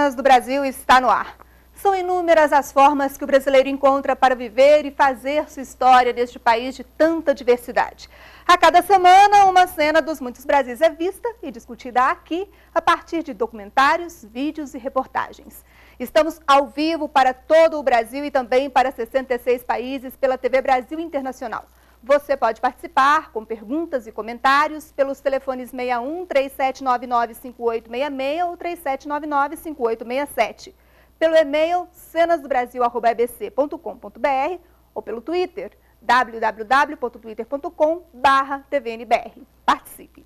Cenas do Brasil está no ar. São inúmeras as formas que o brasileiro encontra para viver e fazer sua história neste país de tanta diversidade. A cada semana, uma cena dos muitos Brasis é vista e discutida aqui a partir de documentários, vídeos e reportagens. Estamos ao vivo para todo o Brasil e também para 66 países pela TV Brasil Internacional. Você pode participar com perguntas e comentários pelos telefones 61 3799 5866 ou 3799 5867, pelo e-mail cenasdobrasil.ebc.com.br ou pelo Twitter www.twitter.com/tvnbr. Participe!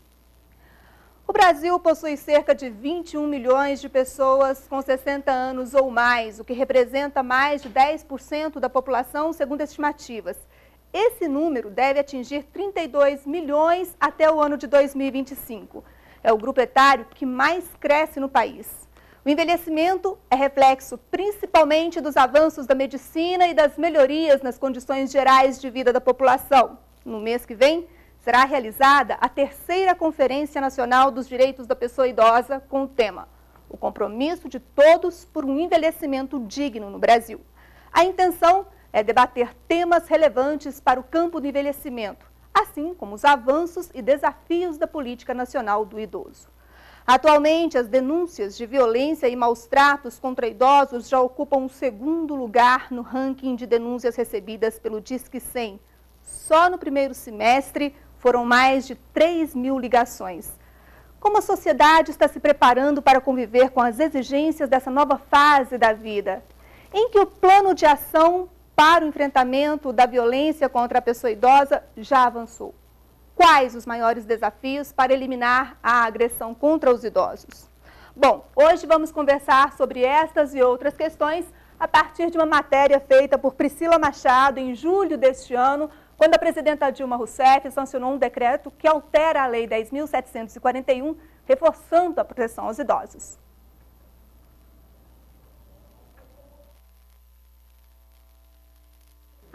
O Brasil possui cerca de 21 milhões de pessoas com 60 anos ou mais, o que representa mais de 10% da população, segundo estimativas. Esse número deve atingir 32 milhões até o ano de 2025. É o grupo etário que mais cresce no país. O envelhecimento é reflexo principalmente dos avanços da medicina e das melhorias nas condições gerais de vida da população. No mês que vem, será realizada a terceira Conferência Nacional dos Direitos da Pessoa Idosa com o tema O compromisso de todos por um envelhecimento digno no Brasil. A intenção debater temas relevantes para o campo do envelhecimento, assim como os avanços e desafios da política nacional do idoso. Atualmente, as denúncias de violência e maus tratos contra idosos já ocupam o segundo lugar no ranking de denúncias recebidas pelo Disque 100. Só no primeiro semestre, foram mais de 3 mil ligações. Como a sociedade está se preparando para conviver com as exigências dessa nova fase da vida, em que o plano de ação para o enfrentamento da violência contra a pessoa idosa já avançou? Quais os maiores desafios para eliminar a agressão contra os idosos? Bom, hoje vamos conversar sobre estas e outras questões a partir de uma matéria feita por Priscila Machado em julho deste ano quando a presidenta Dilma Rousseff sancionou um decreto que altera a Lei 10.741, reforçando a proteção aos idosos.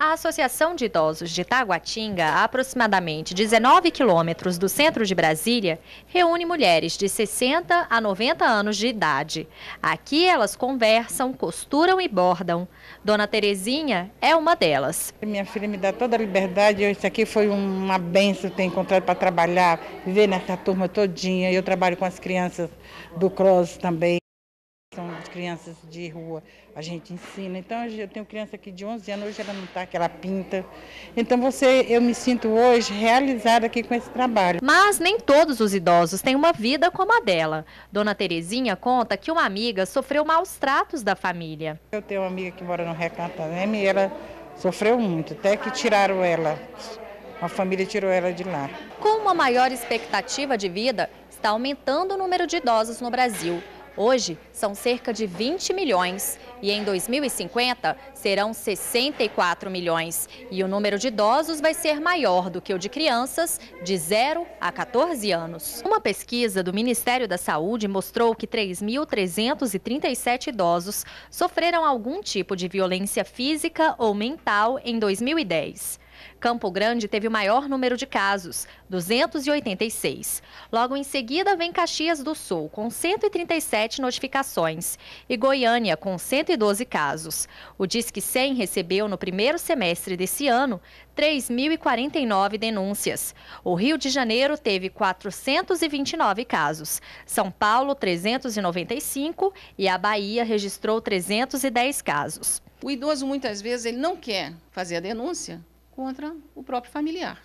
A Associação de Idosos de Taguatinga, a aproximadamente 19 quilômetros do centro de Brasília, reúne mulheres de 60 a 90 anos de idade. Aqui elas conversam, costuram e bordam. Dona Terezinha é uma delas. Minha filha me dá toda a liberdade. Isso aqui foi uma benção ter encontrado para trabalhar, viver nessa turma todinha. Eu trabalho com as crianças do CROSS também. São crianças de rua, a gente ensina. Então, eu tenho criança aqui de 11 anos, hoje ela não está, que ela pinta. Então, você, eu me sinto hoje realizada aqui com esse trabalho. Mas nem todos os idosos têm uma vida como a dela. Dona Terezinha conta que uma amiga sofreu maus tratos da família. Eu tenho uma amiga que mora no Recanto e ela sofreu muito, até que tiraram ela. A família tirou ela de lá. Com uma maior expectativa de vida, está aumentando o número de idosos no Brasil. Hoje, são cerca de 20 milhões e em 2050 serão 64 milhões. E o número de idosos vai ser maior do que o de crianças de 0 a 14 anos. Uma pesquisa do Ministério da Saúde mostrou que 3.337 idosos sofreram algum tipo de violência física ou mental em 2010. Campo Grande teve o maior número de casos, 286. Logo em seguida vem Caxias do Sul, com 137 notificações, e Goiânia, com 112 casos. O Disque 100 recebeu no primeiro semestre desse ano 3.049 denúncias. O Rio de Janeiro teve 429 casos, São Paulo 395 e a Bahia registrou 310 casos. O idoso muitas vezes ele não quer fazer a denúncia contra o próprio familiar.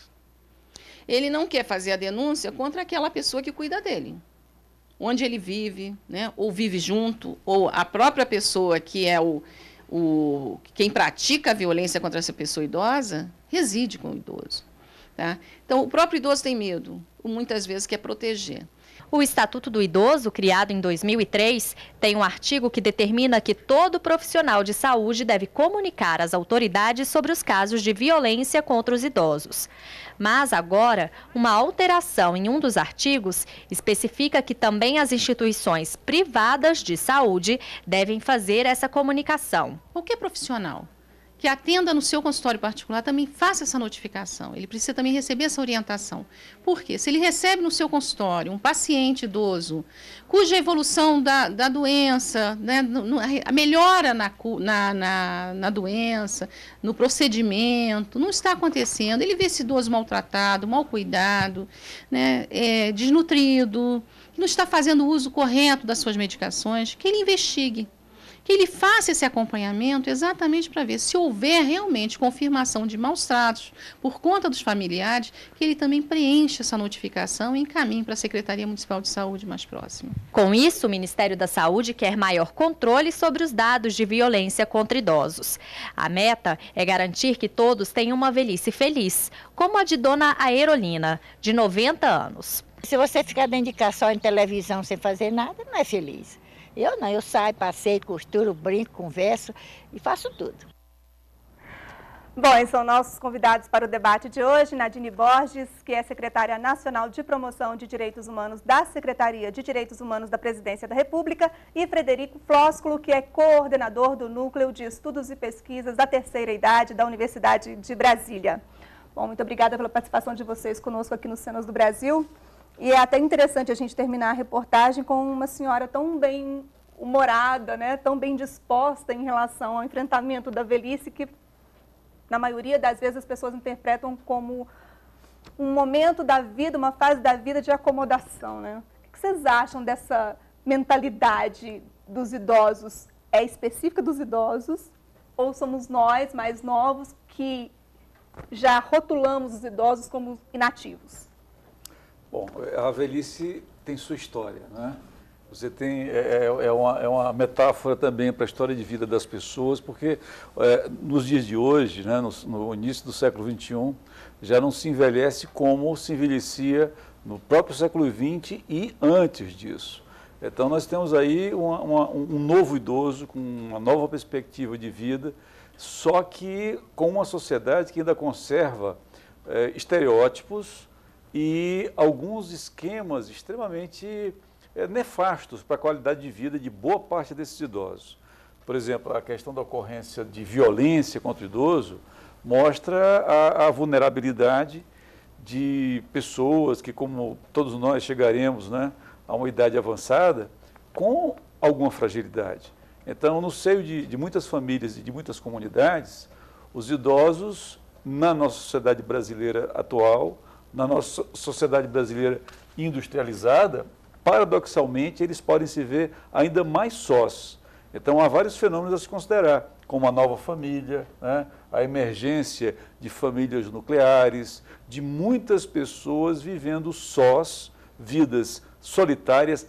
Ele não quer fazer a denúncia contra aquela pessoa que cuida dele. Onde ele vive, né? ou vive junto, ou a própria pessoa que é o, o quem pratica a violência contra essa pessoa idosa, reside com o idoso. Tá? Então, o próprio idoso tem medo, muitas vezes quer proteger. O Estatuto do Idoso, criado em 2003, tem um artigo que determina que todo profissional de saúde deve comunicar às autoridades sobre os casos de violência contra os idosos. Mas agora, uma alteração em um dos artigos especifica que também as instituições privadas de saúde devem fazer essa comunicação. Qualquer profissional que atenda no seu consultório particular também faça essa notificação. Ele precisa também receber essa orientação. Por quê? Se ele recebe no seu consultório um paciente idoso cuja evolução da, da doença, né, a melhora na, na, na, na doença, no procedimento, não está acontecendo, ele vê esse idoso maltratado, mal cuidado, né, é, desnutrido, não está fazendo uso correto das suas medicações, que ele investigue que ele faça esse acompanhamento exatamente para ver se houver realmente confirmação de maus tratos por conta dos familiares, que ele também preencha essa notificação e encaminhe para a Secretaria Municipal de Saúde mais próxima. Com isso, o Ministério da Saúde quer maior controle sobre os dados de violência contra idosos. A meta é garantir que todos tenham uma velhice feliz, como a de Dona Aerolina, de 90 anos. Se você ficar dentro de casa só em televisão sem fazer nada, não é feliz. Eu não, eu saio, passeio, costuro, brinco, converso e faço tudo. Bom, são nossos convidados para o debate de hoje, Nadine Borges, que é secretária nacional de promoção de direitos humanos da Secretaria de Direitos Humanos da Presidência da República, e Frederico Flósculo, que é coordenador do Núcleo de Estudos e Pesquisas da Terceira Idade da Universidade de Brasília. Bom, muito obrigada pela participação de vocês conosco aqui no Cenas do Brasil. E é até interessante a gente terminar a reportagem com uma senhora tão bem humorada, né, tão bem disposta em relação ao enfrentamento da velhice, que na maioria das vezes as pessoas interpretam como um momento da vida, uma fase da vida de acomodação. Né? O que vocês acham dessa mentalidade dos idosos? É específica dos idosos ou somos nós, mais novos, que já rotulamos os idosos como inativos? Bom, a velhice tem sua história, né? Você tem, é, é, é, uma, é uma metáfora também para a história de vida das pessoas, porque é, nos dias de hoje, né, no, no, início do século XXI, já não se envelhece como se envelhecia no próprio século XX e antes disso. Então nós temos aí uma, uma, um novo idoso com uma nova perspectiva de vida, só que com uma sociedade que ainda conserva é, estereótipos, e alguns esquemas extremamente é, nefastos para a qualidade de vida de boa parte desses idosos. Por exemplo, a questão da ocorrência de violência contra o idoso mostra a, a vulnerabilidade de pessoas que, como todos nós chegaremos né, a uma idade avançada, com alguma fragilidade. Então, no seio de, de muitas famílias e de muitas comunidades, os idosos, na nossa sociedade brasileira atual, na nossa sociedade brasileira industrializada, paradoxalmente, eles podem se ver ainda mais sós. Então, há vários fenômenos a se considerar, como a nova família, né? a emergência de famílias nucleares, de muitas pessoas vivendo sós, vidas solitárias,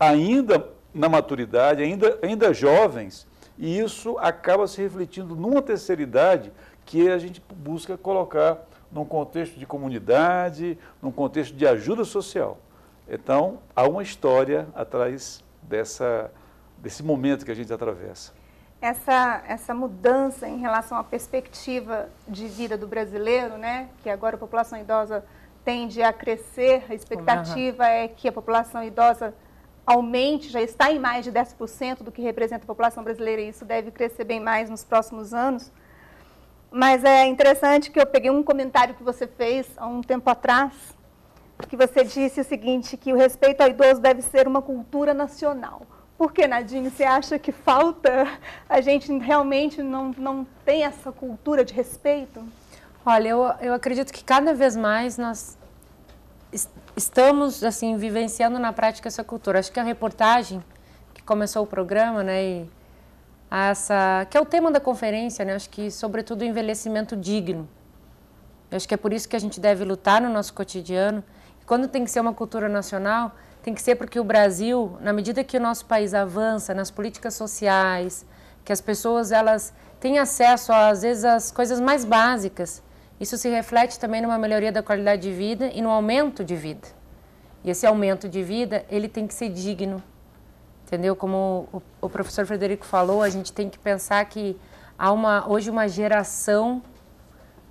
ainda na maturidade, ainda, ainda jovens, e isso acaba se refletindo numa terceira idade que a gente busca colocar num contexto de comunidade, num contexto de ajuda social. Então, há uma história atrás dessa, desse momento que a gente atravessa. Essa, essa mudança em relação à perspectiva de vida do brasileiro, né, que agora a população idosa tende a crescer, a expectativa uhum. é que a população idosa aumente, já está em mais de 10% do que representa a população brasileira e isso deve crescer bem mais nos próximos anos. Mas é interessante que eu peguei um comentário que você fez há um tempo atrás, que você disse o seguinte, que o respeito ao idoso deve ser uma cultura nacional. Por que, Nadine, você acha que falta, a gente realmente não, não tem essa cultura de respeito? Olha, eu, eu acredito que cada vez mais nós estamos, assim, vivenciando na prática essa cultura. Acho que a reportagem que começou o programa, né, e essa que é o tema da conferência, né? Acho que sobretudo o envelhecimento digno. Eu acho que é por isso que a gente deve lutar no nosso cotidiano. E quando tem que ser uma cultura nacional, tem que ser porque o Brasil, na medida que o nosso país avança nas políticas sociais, que as pessoas elas têm acesso às vezes às coisas mais básicas, isso se reflete também numa melhoria da qualidade de vida e no aumento de vida. E esse aumento de vida, ele tem que ser digno, entendeu? Como o, o, professor Frederico falou, a gente tem que pensar que há uma, hoje uma geração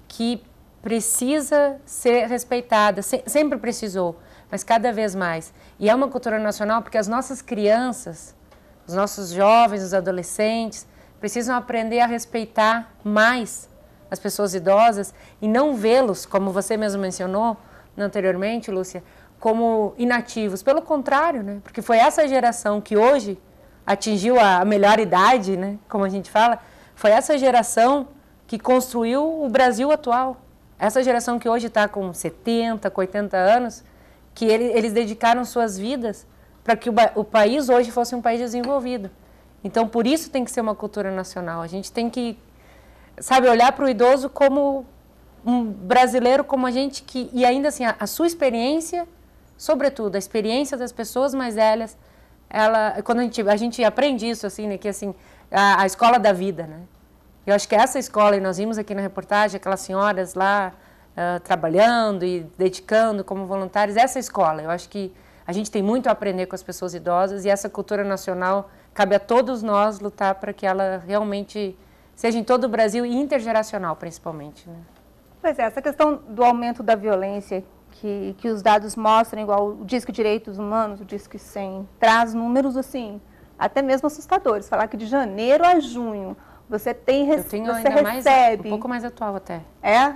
que precisa ser respeitada, se, sempre precisou, mas cada vez mais. E é uma cultura nacional porque as nossas crianças, os nossos jovens, os adolescentes, precisam aprender a respeitar mais as pessoas idosas e não vê-los, como você mesmo mencionou anteriormente, Lúcia, como inativos. Pelo contrário, né? Porque foi essa geração que hoje atingiu a melhor idade, né? Como a gente fala, foi essa geração que construiu o Brasil atual. Essa geração que hoje está com 70, com 80 anos, que ele, eles dedicaram suas vidas para que o, o país hoje fosse um país desenvolvido. Então, por isso tem que ser uma cultura nacional. A gente tem que, sabe, olhar para o idoso como um brasileiro como a gente que e ainda assim a, a, sua experiência, sobretudo a experiência das pessoas mais velhas, ela quando a gente a gente aprende isso assim, né, que assim a, a escola da vida, né? Eu acho que essa escola e nós vimos aqui na reportagem aquelas senhoras lá uh, trabalhando e dedicando como voluntários essa escola. Eu acho que a gente tem muito a aprender com as pessoas idosas e essa cultura nacional cabe a todos nós lutar para que ela realmente seja em todo o Brasil e intergeracional, principalmente. Né? Pois é, essa questão do aumento da violência que, que os dados mostram, igual o Disque Direitos Humanos, o Disque 100, traz números assim, até mesmo assustadores. Falar que de janeiro a junho você tem Eu tenho você ainda recebe. Mais, um pouco mais atual até. É?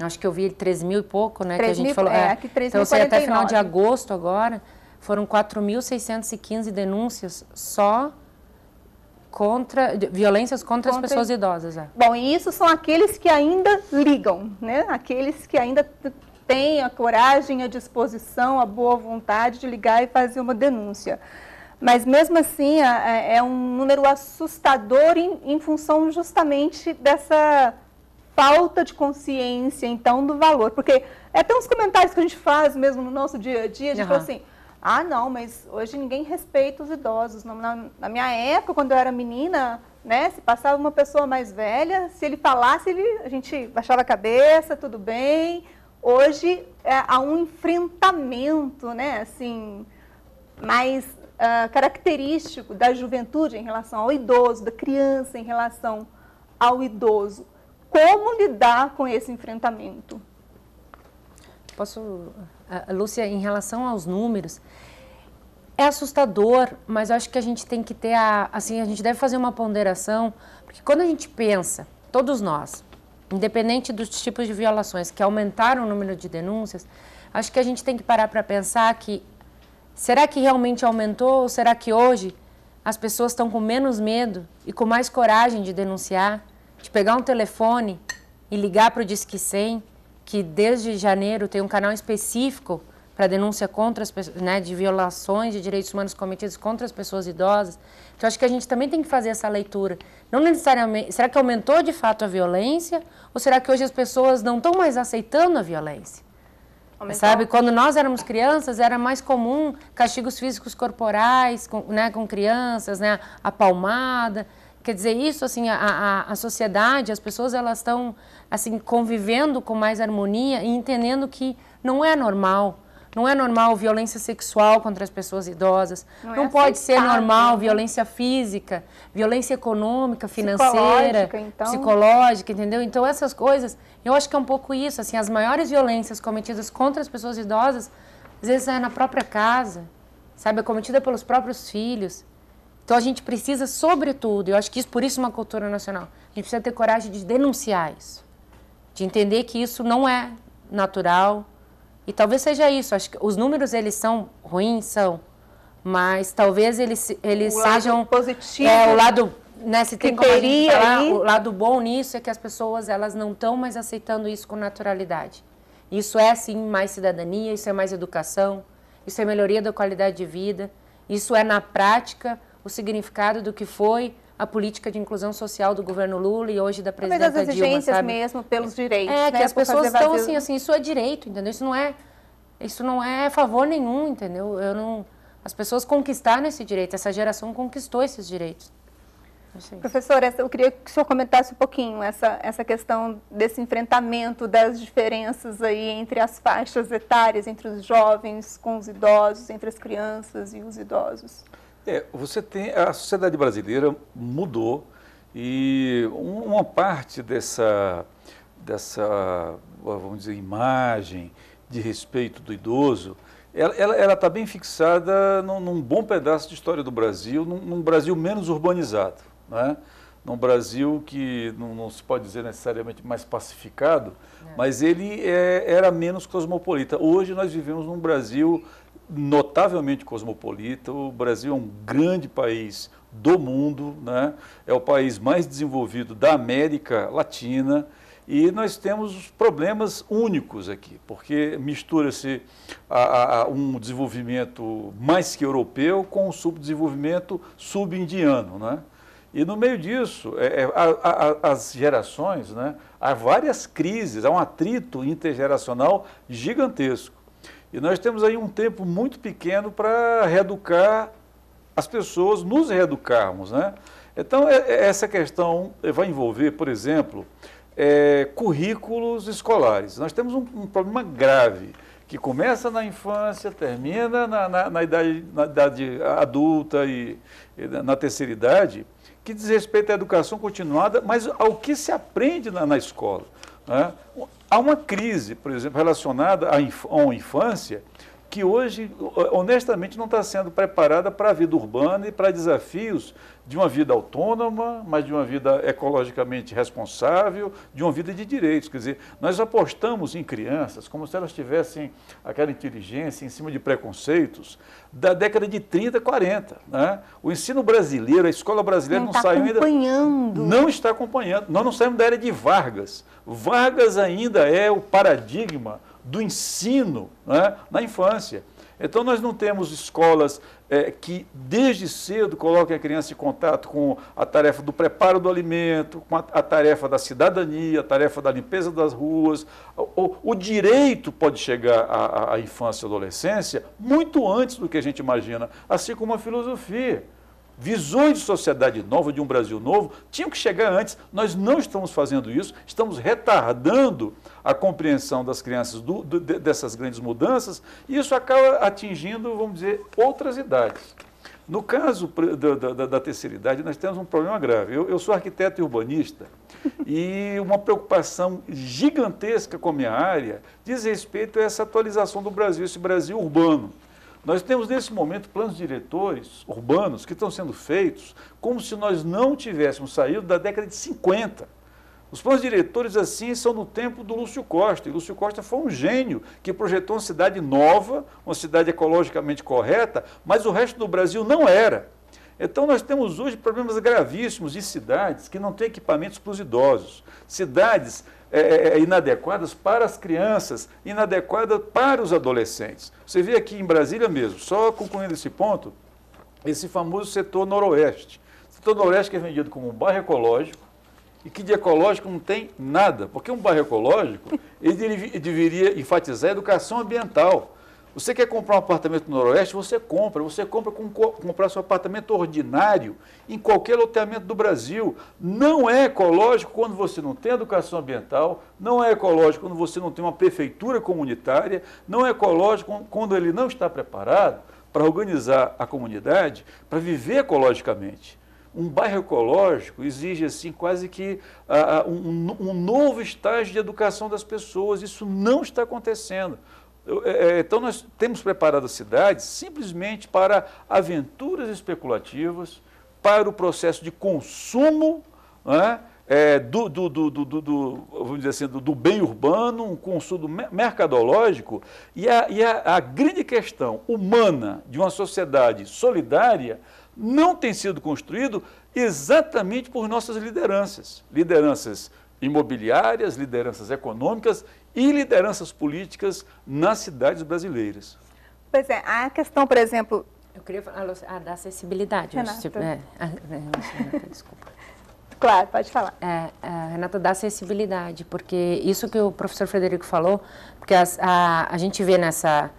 Acho que eu vi 3 mil e pouco, né? 3 que a gente mil, falou. É, é. aqui 3 então, até final de agosto agora, foram 4.615 denúncias só contra violências contra, contra, as pessoas idosas. É. Bom, e isso são aqueles que ainda ligam, né? Aqueles que ainda têm a coragem, a disposição, a boa vontade de ligar e fazer uma denúncia. Mas mesmo assim é, é um número assustador em, em, função justamente dessa falta de consciência, então, do valor. Porque é até uns comentários que a gente faz mesmo no nosso dia a dia, de uhum. assim, ah, não, mas hoje ninguém respeita os idosos. Na, na, minha época, quando eu era menina, né, se passava uma pessoa mais velha, se ele falasse, ele, a gente baixava a cabeça, tudo bem. Hoje é, há um enfrentamento, né, assim, mais uh, característico da juventude em relação ao idoso, da criança em relação ao idoso. Como lidar com esse enfrentamento? Posso, Lúcia, em relação aos números, é assustador, mas acho que a gente tem que ter a, assim, a gente deve fazer uma ponderação, porque quando a gente pensa, todos nós, independente dos tipos de violações que aumentaram o número de denúncias, acho que a gente tem que parar para pensar que será que realmente aumentou ou será que hoje as pessoas estão com menos medo e com mais coragem de denunciar? de pegar um telefone e ligar para o Disque 100, que desde janeiro tem um canal específico para denúncia contra as né, de violações de direitos humanos cometidos contra as pessoas idosas. Então acho que a gente também tem que fazer essa leitura. Não necessariamente, será que aumentou de fato a violência ou será que hoje as pessoas não estão mais aceitando a violência? Aumentou. Sabe, quando nós éramos crianças, era mais comum castigos físicos corporais com, né, com crianças, né, a palmada. Quer dizer, isso, assim, a, a, a sociedade, as pessoas, elas estão, assim, convivendo com mais harmonia e entendendo que não é normal. Não é normal violência sexual contra as pessoas idosas. Não, não é pode ser normal né? violência física, violência econômica, financeira, psicológica, então. psicológica, entendeu? Então essas coisas, eu acho que é um pouco isso, assim, as maiores violências cometidas contra as pessoas idosas, às vezes é na própria casa, sabe, é cometida pelos próprios filhos. Então a gente precisa, sobretudo, eu acho que isso por isso é uma cultura nacional, a gente precisa ter coragem de denunciar isso, de entender que isso não é natural e talvez seja isso. Acho que os números eles são ruins, são, mas talvez eles eles o sejam lado positivo. É o lado né, se tem como falar, o lado bom nisso é que as pessoas elas não estão mais aceitando isso com naturalidade. Isso é sim mais cidadania, isso é mais educação, isso é melhoria da qualidade de vida, isso é na prática o significado do que foi a política de inclusão social do governo Lula e hoje da presidenta Dilma, Dilma, exigências mesmo pelos direitos, É, né? que as pessoas estão assim, assim, isso é direito, entendeu? Isso não é, isso não é favor nenhum, entendeu? Eu não, as pessoas conquistaram esse direito, essa geração conquistou esses direitos. Professora, eu queria que o senhor comentasse um pouquinho essa, essa questão desse enfrentamento das diferenças aí entre as faixas etárias, entre os jovens com os idosos, entre as crianças e os idosos. É, você tem a sociedade brasileira mudou e uma parte dessa dessa vamos dizer imagem de respeito do idoso, ela está bem fixada num, num, bom pedaço de história do Brasil, num, num Brasil menos urbanizado, né? num Brasil que não, não se pode dizer necessariamente mais pacificado, é. mas ele é, era menos cosmopolita. Hoje nós vivemos num Brasil notavelmente cosmopolita. O Brasil é um grande país do mundo, né? é o país mais desenvolvido da América Latina. E nós temos problemas únicos aqui, porque mistura-se um desenvolvimento mais que europeu com um subdesenvolvimento subindiano. Né? E no meio disso, é, é, a, a, as gerações, né, há várias crises, há um atrito intergeracional gigantesco. E nós temos aí um tempo muito pequeno para reeducar as pessoas, nos reeducarmos. Né? Então, é, é, essa questão vai envolver, por exemplo, é, currículos escolares. Nós temos um, um, problema grave, que começa na infância, termina na, na, na, idade, na idade, adulta e, e na terceira idade, que diz respeito à educação continuada, mas ao que se aprende na, na escola. Né? Há uma crise, por exemplo, relacionada à, inf infância, que hoje, honestamente, não está sendo preparada para a vida urbana e para desafios de uma vida autônoma, mas de uma vida ecologicamente responsável, de uma vida de direitos. Quer dizer, nós apostamos em crianças como se elas tivessem aquela inteligência em cima de preconceitos da década de 30, 40. Né? O ensino brasileiro, a escola brasileira não, não tá saiu ainda. Não está acompanhando. Nós não saímos da era de Vargas. Vargas ainda é o paradigma do ensino né, na infância. Então, nós não temos escolas é, que, desde cedo, coloquem a criança em contato com a tarefa do preparo do alimento, com a, a tarefa da cidadania, a tarefa da limpeza das ruas. O, o direito pode chegar à, à infância e adolescência muito antes do que a gente imagina, assim como a filosofia visões de sociedade nova, de um Brasil novo, tinham que chegar antes. Nós não estamos fazendo isso, estamos retardando a compreensão das crianças do, do, dessas grandes mudanças, e isso acaba atingindo, vamos dizer, outras idades. No caso da, da, da terceira idade, nós temos um problema grave. Eu, eu sou arquiteto e urbanista, e uma preocupação gigantesca com a minha área diz respeito a essa atualização do Brasil, esse Brasil urbano. Nós temos nesse momento planos diretores urbanos que estão sendo feitos como se nós não tivéssemos saído da década de 50. Os planos diretores assim são do tempo do Lúcio Costa. E Lúcio Costa foi um gênio que projetou uma cidade nova, uma cidade ecologicamente correta, mas o resto do Brasil não era. Então nós temos hoje problemas gravíssimos de cidades que não têm equipamentos para os idosos. Cidades é, é, é, inadequadas para as crianças, inadequadas para os adolescentes. Você vê aqui em Brasília mesmo, só concluindo esse ponto, esse famoso setor noroeste. Setor noroeste que é vendido como um bairro ecológico, e que de ecológico não tem nada, porque um bairro ecológico, ele deveria enfatizar a educação ambiental. Você quer comprar um apartamento no Noroeste, você compra. Você compra com comprar seu apartamento ordinário em qualquer loteamento do Brasil. Não é ecológico quando você não tem educação ambiental, não é ecológico quando você não tem uma prefeitura comunitária, não é ecológico quando ele não está preparado para organizar a comunidade, para viver ecologicamente. Um bairro ecológico exige assim quase que uh, um, um novo estágio de educação das pessoas. Isso não está acontecendo. É, é, então, nós temos preparado as cidades simplesmente para aventuras especulativas, para o processo de consumo né, do, do, do, do, vamos dizer assim, do, bem urbano, um consumo mercadológico, e, a, e a, a grande questão humana de uma sociedade solidária não tem sido construído exatamente por nossas lideranças. Lideranças imobiliárias, lideranças econômicas e lideranças políticas nas cidades brasileiras. Pois é, a questão, por exemplo... Eu queria falar ah, da acessibilidade. Renata. Tipo, é, Renata, desculpa. Claro, pode falar. É, é, Renata, da acessibilidade, porque isso que o professor Frederico falou, porque as, a, a gente vê nessa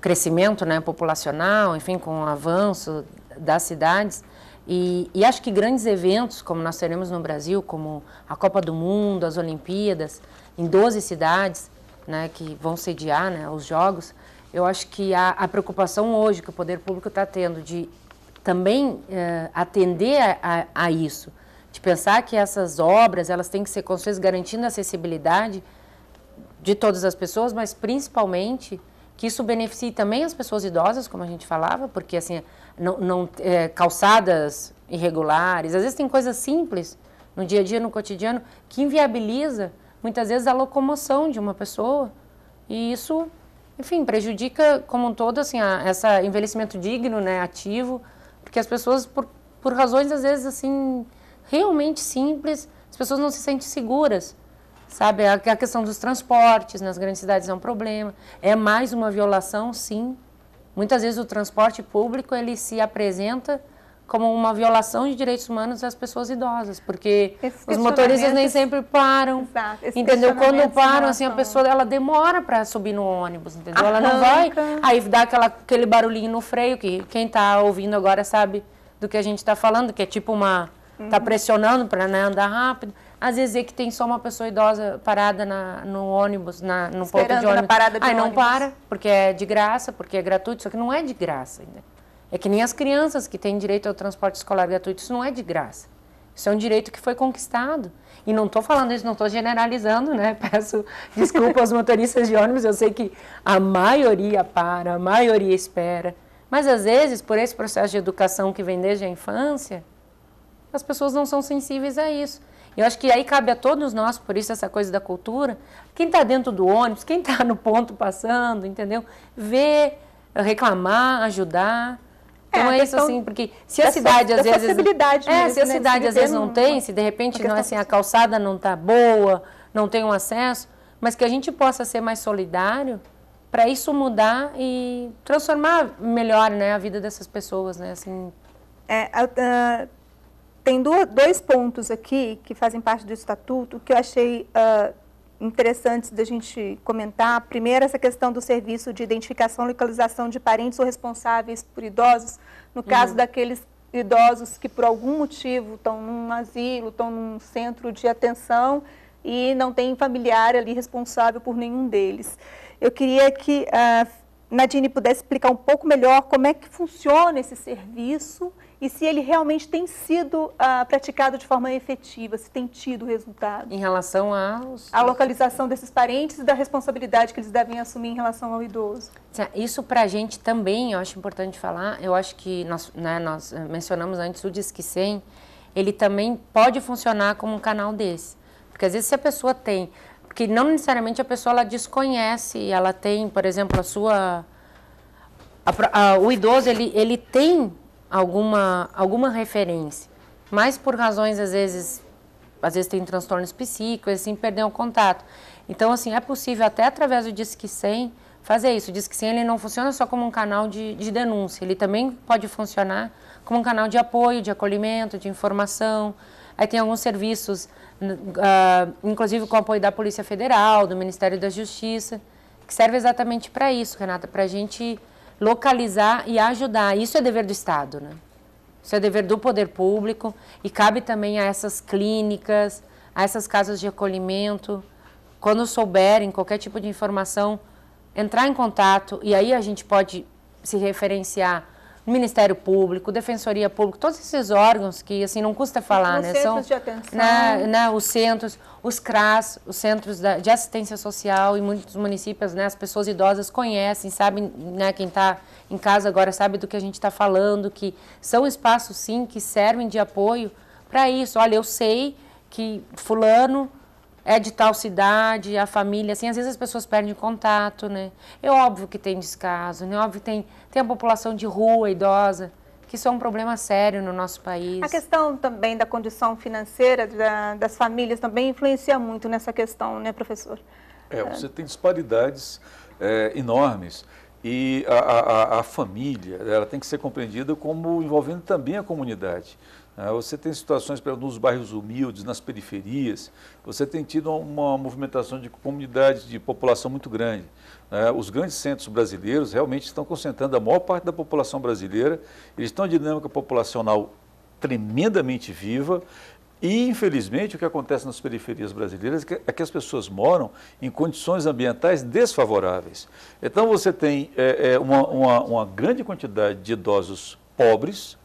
crescimento né, populacional, enfim, com o avanço das cidades, e, e, acho que grandes eventos, como nós teremos no Brasil, como a Copa do Mundo, as Olimpíadas, em 12 cidades né, que vão sediar né, os Jogos, eu acho que a, a preocupação hoje que o poder público está tendo de também eh, atender a, a, a, isso, de pensar que essas obras elas têm que ser construídas garantindo a acessibilidade de todas as pessoas, mas principalmente que isso beneficie também as pessoas idosas, como a gente falava, porque assim, não, não é, calçadas irregulares, às vezes tem coisas simples no dia a dia, no cotidiano, que inviabiliza muitas vezes a locomoção de uma pessoa e isso, enfim, prejudica como um todo assim a, essa envelhecimento digno, né, ativo, porque as pessoas por, por razões às vezes assim realmente simples, as pessoas não se sentem seguras Sabe, a, a questão dos transportes nas grandes cidades é um problema. É mais uma violação, sim. Muitas vezes o transporte público ele se apresenta como uma violação de direitos humanos das pessoas idosas, porque os motoristas nem sempre param, Exato, entendeu? Quando param, assim, a pessoa ela demora para subir no ônibus, entendeu? Arranca. Ela não vai, aí dá aquela, aquele barulhinho no freio, que quem está ouvindo agora sabe do que a gente está falando, que é tipo uma, está uhum. pressionando para né, andar rápido. Às vezes é que tem só uma pessoa idosa parada na, no ônibus, na, no Esperando ponto de ônibus. Na parada de Aí ônibus. não para, porque é de graça, porque é gratuito, só que não é de graça ainda. É que nem as crianças que têm direito ao transporte escolar gratuito, isso não é de graça. Isso é um direito que foi conquistado. E não estou falando isso, não estou generalizando, né? Peço desculpa aos motoristas de ônibus, eu sei que a maioria para, a maioria espera. Mas às vezes, por esse processo de educação que vem desde a infância, as pessoas não são sensíveis a isso. Eu acho que aí cabe a todos nós, por isso essa coisa da cultura, quem está dentro do ônibus, quem está no ponto passando, entendeu? Ver, reclamar, ajudar. Então é, é isso assim, porque se a cidade às vezes. É, se a né, cidade às vezes não tem, se de repente não, assim, a calçada não está boa, não tem um acesso, mas que a gente possa ser mais solidário para isso mudar e transformar melhor né, a vida dessas pessoas, né? Assim, é, uh, tem dois pontos aqui que fazem parte do estatuto que eu achei uh, interessantes da gente comentar. Primeiro, essa questão do serviço de identificação e localização de parentes ou responsáveis por idosos, no caso uhum. daqueles idosos que por algum motivo estão num asilo, estão num centro de atenção e não tem familiar ali responsável por nenhum deles. Eu queria que a Nadine pudesse explicar um pouco melhor como é que funciona esse serviço e se ele realmente tem sido uh, praticado de forma efetiva, se tem tido resultado. Em relação aos... A localização desses parentes e da responsabilidade que eles devem assumir em relação ao idoso. Isso para a gente também, eu acho importante falar, eu acho que nós, né, nós eh, mencionamos antes o Disque 100, ele também pode funcionar como um canal desse. Porque às vezes se a pessoa tem, porque não necessariamente a pessoa ela desconhece, ela tem, por exemplo, a sua... A, a, o idoso, ele, ele tem alguma, alguma referência, mas por razões, às vezes, às vezes tem transtornos psíquicos, assim, perder o contato. Então, assim, é possível até através do Disque 100 fazer isso. O Disque 100 ele não funciona só como um canal de, de denúncia, ele também pode funcionar como um canal de apoio, de acolhimento, de informação. Aí tem alguns serviços, uh, inclusive com o apoio da Polícia Federal, do Ministério da Justiça, que serve exatamente para isso, Renata, para a gente localizar e ajudar. Isso é dever do Estado, né? Isso é dever do poder público e cabe também a essas clínicas, a essas casas de acolhimento, quando souberem qualquer tipo de informação, entrar em contato e aí a gente pode se referenciar Ministério Público, Defensoria Pública, todos esses órgãos que assim não custa falar, os né? Centros São de atenção. Né, né, os centros, os CRAS, os centros da, de assistência social e muitos municípios, né, as pessoas idosas conhecem, sabem, né, quem está em casa agora sabe do que a gente está falando, que são espaços sim que servem de apoio para isso. Olha, eu sei que fulano é de tal cidade, a família, assim, às vezes as pessoas perdem contato, né? É óbvio que tem descaso, né? É óbvio que tem, tem a população de rua, idosa, que isso é um problema sério no nosso país. A questão também da condição financeira da, das famílias também influencia muito nessa questão, né, professor? É, você tem disparidades é, enormes e a, a, a, família ela tem que ser compreendida como envolvendo também a comunidade. Ah, você tem situações, exemplo, nos bairros humildes, nas periferias, você tem tido uma movimentação de comunidades de população muito grande. Né? Os grandes centros brasileiros realmente estão concentrando a maior parte da população brasileira, eles estão em dinâmica populacional tremendamente viva e, infelizmente, o que acontece nas periferias brasileiras é que as pessoas moram em condições ambientais desfavoráveis. Então, você tem é, é, uma, uma, uma grande quantidade de idosos pobres,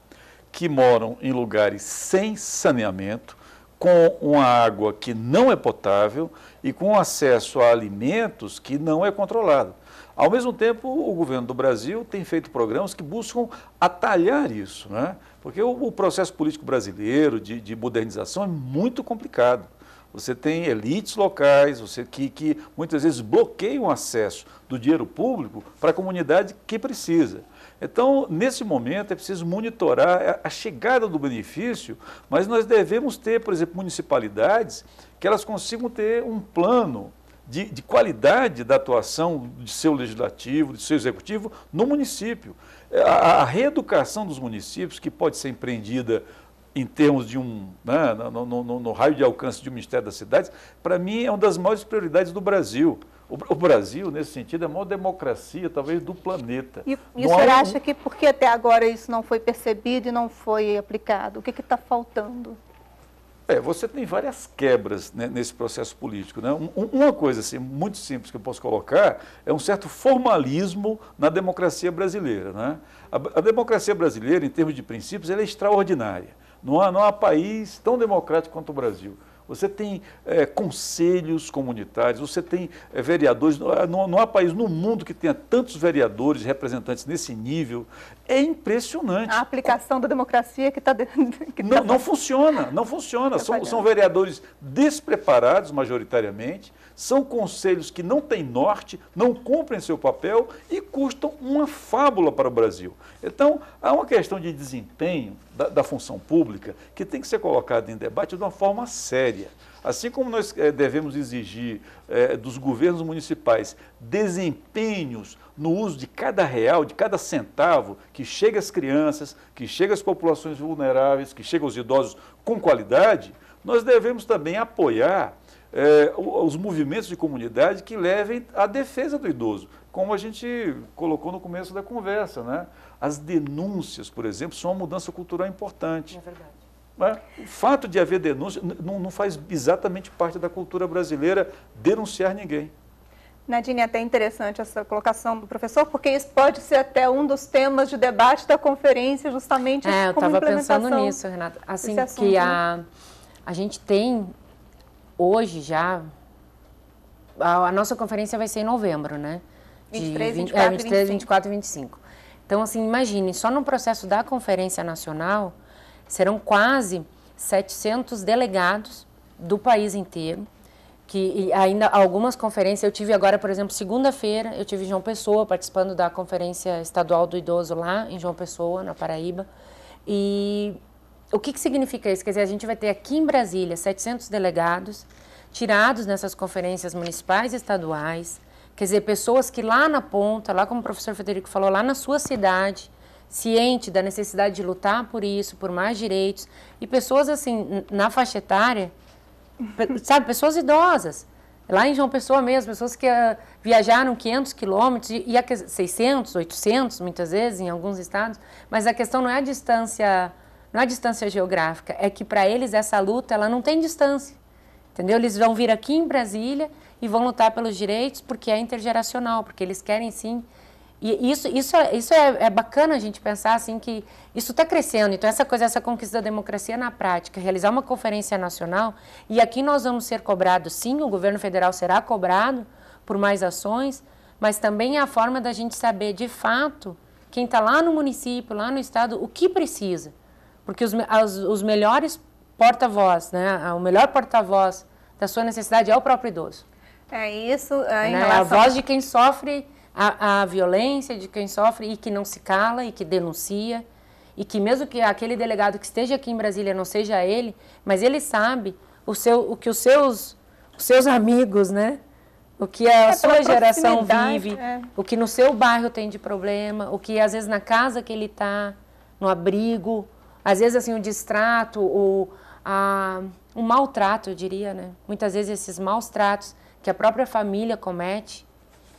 que moram em lugares sem saneamento, com uma água que não é potável e com acesso a alimentos que não é controlado. Ao mesmo tempo, o governo do Brasil tem feito programas que buscam atalhar isso, né? porque o, o processo político brasileiro de, de modernização é muito complicado. Você tem elites locais você, que, que muitas vezes bloqueiam o acesso do dinheiro público para a comunidade que precisa. Então, nesse momento, é preciso monitorar a chegada do benefício, mas nós devemos ter, por exemplo, municipalidades que elas consigam ter um plano de, de, qualidade da atuação de seu legislativo, de seu executivo no município. A, a reeducação dos municípios, que pode ser empreendida em termos de um, né, no, no, no, raio de alcance de um Ministério das Cidades, para mim é uma das maiores prioridades do Brasil. O, Brasil, nesse sentido, é a maior democracia, talvez, do planeta. E, e o senhor acha que por que até agora isso não foi percebido e não foi aplicado? O que está faltando? É, você tem várias quebras né, nesse processo político. Né? Um, uma coisa assim, muito simples que eu posso colocar é um certo formalismo na democracia brasileira. Né? A, a democracia brasileira, em termos de princípios, é extraordinária. Não há, não há país tão democrático quanto o Brasil você tem é, conselhos comunitários, você tem é, vereadores. Não, não, há país no mundo que tenha tantos vereadores, representantes nesse nível. É impressionante. A aplicação da democracia que está. Que não, tá... não funciona, não funciona. São, são vereadores despreparados, majoritariamente, são conselhos que não têm norte, não cumprem seu papel e custam uma fábula para o Brasil. Então, há uma questão de desempenho da, da função pública que tem que ser colocada em debate de uma forma séria. Assim como nós é, devemos exigir é, dos governos municipais desempenhos no uso de cada real, de cada centavo que chega às crianças, que chega às populações vulneráveis, que chega aos idosos com qualidade, nós devemos também apoiar é, os movimentos de comunidade que levem à defesa do idoso, como a gente colocou no começo da conversa. Né? As denúncias, por exemplo, são uma mudança cultural importante. É verdade. É? O fato de haver denúncia não, não faz exatamente parte da cultura brasileira denunciar ninguém. Nadine, é até interessante essa colocação do professor, porque isso pode ser até um dos temas de debate da conferência, justamente é, eu estava pensando nisso, Renata. Assim, assunto, que a, né? a gente tem hoje já, a, a, nossa conferência vai ser em novembro, né? De 23, 24, é, 23, 24 e 25. Então, assim, imagine, só no processo da Conferência Nacional serão quase 700 delegados do país inteiro, que ainda algumas conferências, eu tive agora, por exemplo, segunda-feira, eu tive João Pessoa participando da Conferência Estadual do Idoso lá em João Pessoa, na Paraíba, e o que, que significa isso? Quer dizer, a gente vai ter aqui em Brasília 700 delegados tirados nessas conferências municipais e estaduais, quer dizer, pessoas que lá na ponta, lá como o professor Federico falou, lá na sua cidade, ciente da necessidade de lutar por isso, por mais direitos, e pessoas assim, na faixa etária, sabe, pessoas idosas, lá em João Pessoa mesmo, pessoas que uh, viajaram 500 quilômetros, e, e a, 600, 800 muitas vezes em alguns estados, mas a questão não é a distância não é distância geográfica, é que para eles essa luta ela não tem distância. Entendeu? Eles vão vir aqui em Brasília e vão lutar pelos direitos porque é intergeracional, porque eles querem sim. E isso, isso, isso é, é bacana a gente pensar assim que isso está crescendo. Então, essa coisa, essa conquista da democracia na prática, realizar uma conferência nacional, e aqui nós vamos ser cobrados, sim, o governo federal será cobrado por mais ações, mas também é a forma da gente saber de fato quem está lá no município, lá no estado, o que precisa. Porque os, as, os melhores porta-voz, né? o melhor porta-voz da sua necessidade é o próprio idoso. É isso. É, né? relação... A voz de quem sofre a, a violência, de quem sofre e que não se cala e que denuncia. E que mesmo que aquele delegado que esteja aqui em Brasília não seja ele, mas ele sabe o, seu, o que os seus, os seus amigos, né? O que a é, sua geração vive, é. o que no seu bairro tem de problema, o que às vezes na casa que ele está, no abrigo, às vezes, assim, o distrato, o, a, o maltrato, eu diria, né? Muitas vezes esses maus tratos que a própria família comete,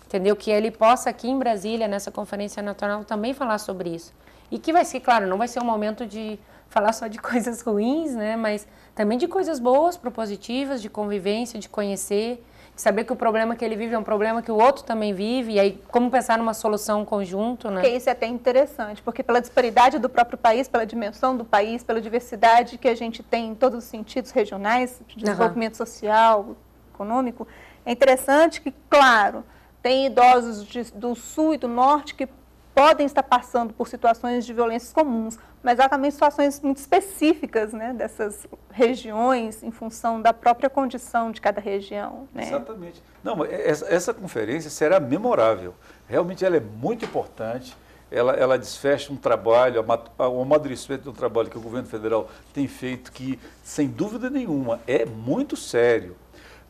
entendeu? Que ele possa aqui em Brasília, nessa conferência nacional, também falar sobre isso. E que vai ser, claro, não vai ser um momento de falar só de coisas ruins, né? Mas também de coisas boas, propositivas, de convivência, de conhecer, saber que o problema que ele vive é um problema que o outro também vive, e aí como pensar numa solução conjunto, né? Porque isso é até interessante, porque pela disparidade do próprio país, pela dimensão do país, pela diversidade que a gente tem em todos os sentidos regionais, de desenvolvimento uhum. social, econômico, é interessante que, claro, tem idosos de, do sul e do norte que podem estar passando por situações de violências comuns, mas há também situações muito específicas né, dessas regiões, em função da própria condição de cada região. Né? Exatamente. Não, essa, essa, conferência será memorável. Realmente ela é muito importante. Ela, ela desfecha um trabalho, o amadurecimento do trabalho que o governo federal tem feito, que, sem dúvida nenhuma, é muito sério.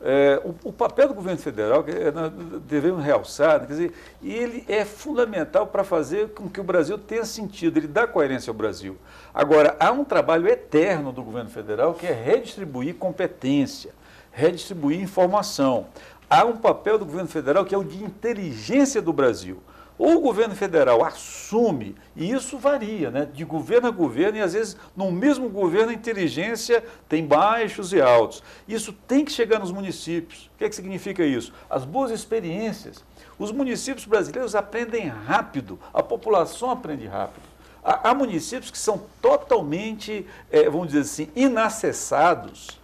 É, o, o, papel do governo federal, que é, devemos realçar, quer dizer, ele é fundamental para fazer com que o Brasil tenha sentido, ele dá coerência ao Brasil. Agora, há um trabalho eterno do governo federal que é redistribuir competência, redistribuir informação. Há um papel do governo federal que é o de inteligência do Brasil. Ou o governo federal assume, e isso varia, né, de governo a governo, e às vezes no mesmo governo a inteligência tem baixos e altos. Isso tem que chegar nos municípios. O que, é que significa isso? As boas experiências. Os municípios brasileiros aprendem rápido, a população aprende rápido. Há, municípios que são totalmente, é, vamos dizer assim, inacessados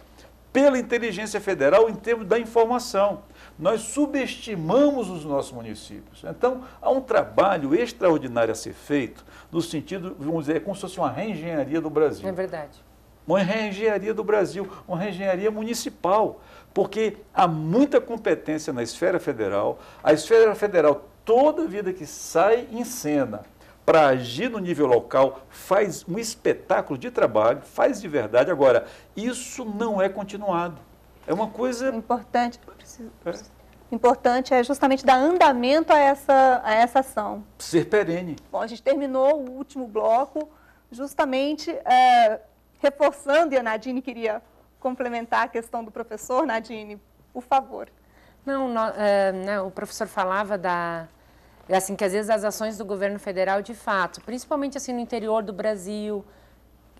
pela inteligência federal em termos da informação nós subestimamos os nossos municípios. Então, há um trabalho extraordinário a ser feito, no sentido, vamos dizer, é como se fosse uma reengenharia do Brasil. É verdade. Uma reengenharia do Brasil, uma reengenharia municipal, porque há muita competência na esfera federal. A esfera federal, toda vida que sai em cena para agir no nível local, faz um espetáculo de trabalho, faz de verdade. Agora, isso não é continuado. É uma coisa. Importante. Preciso, preciso. É. Importante é justamente dar andamento a essa, a essa ação. Ser perene. Bom, a gente terminou o último bloco justamente é, reforçando, e a Nadine queria complementar a questão do professor. Nadine, por favor. Não, no, é, né, o professor falava da, assim, que às vezes as ações do governo federal, de fato, principalmente assim no interior do Brasil,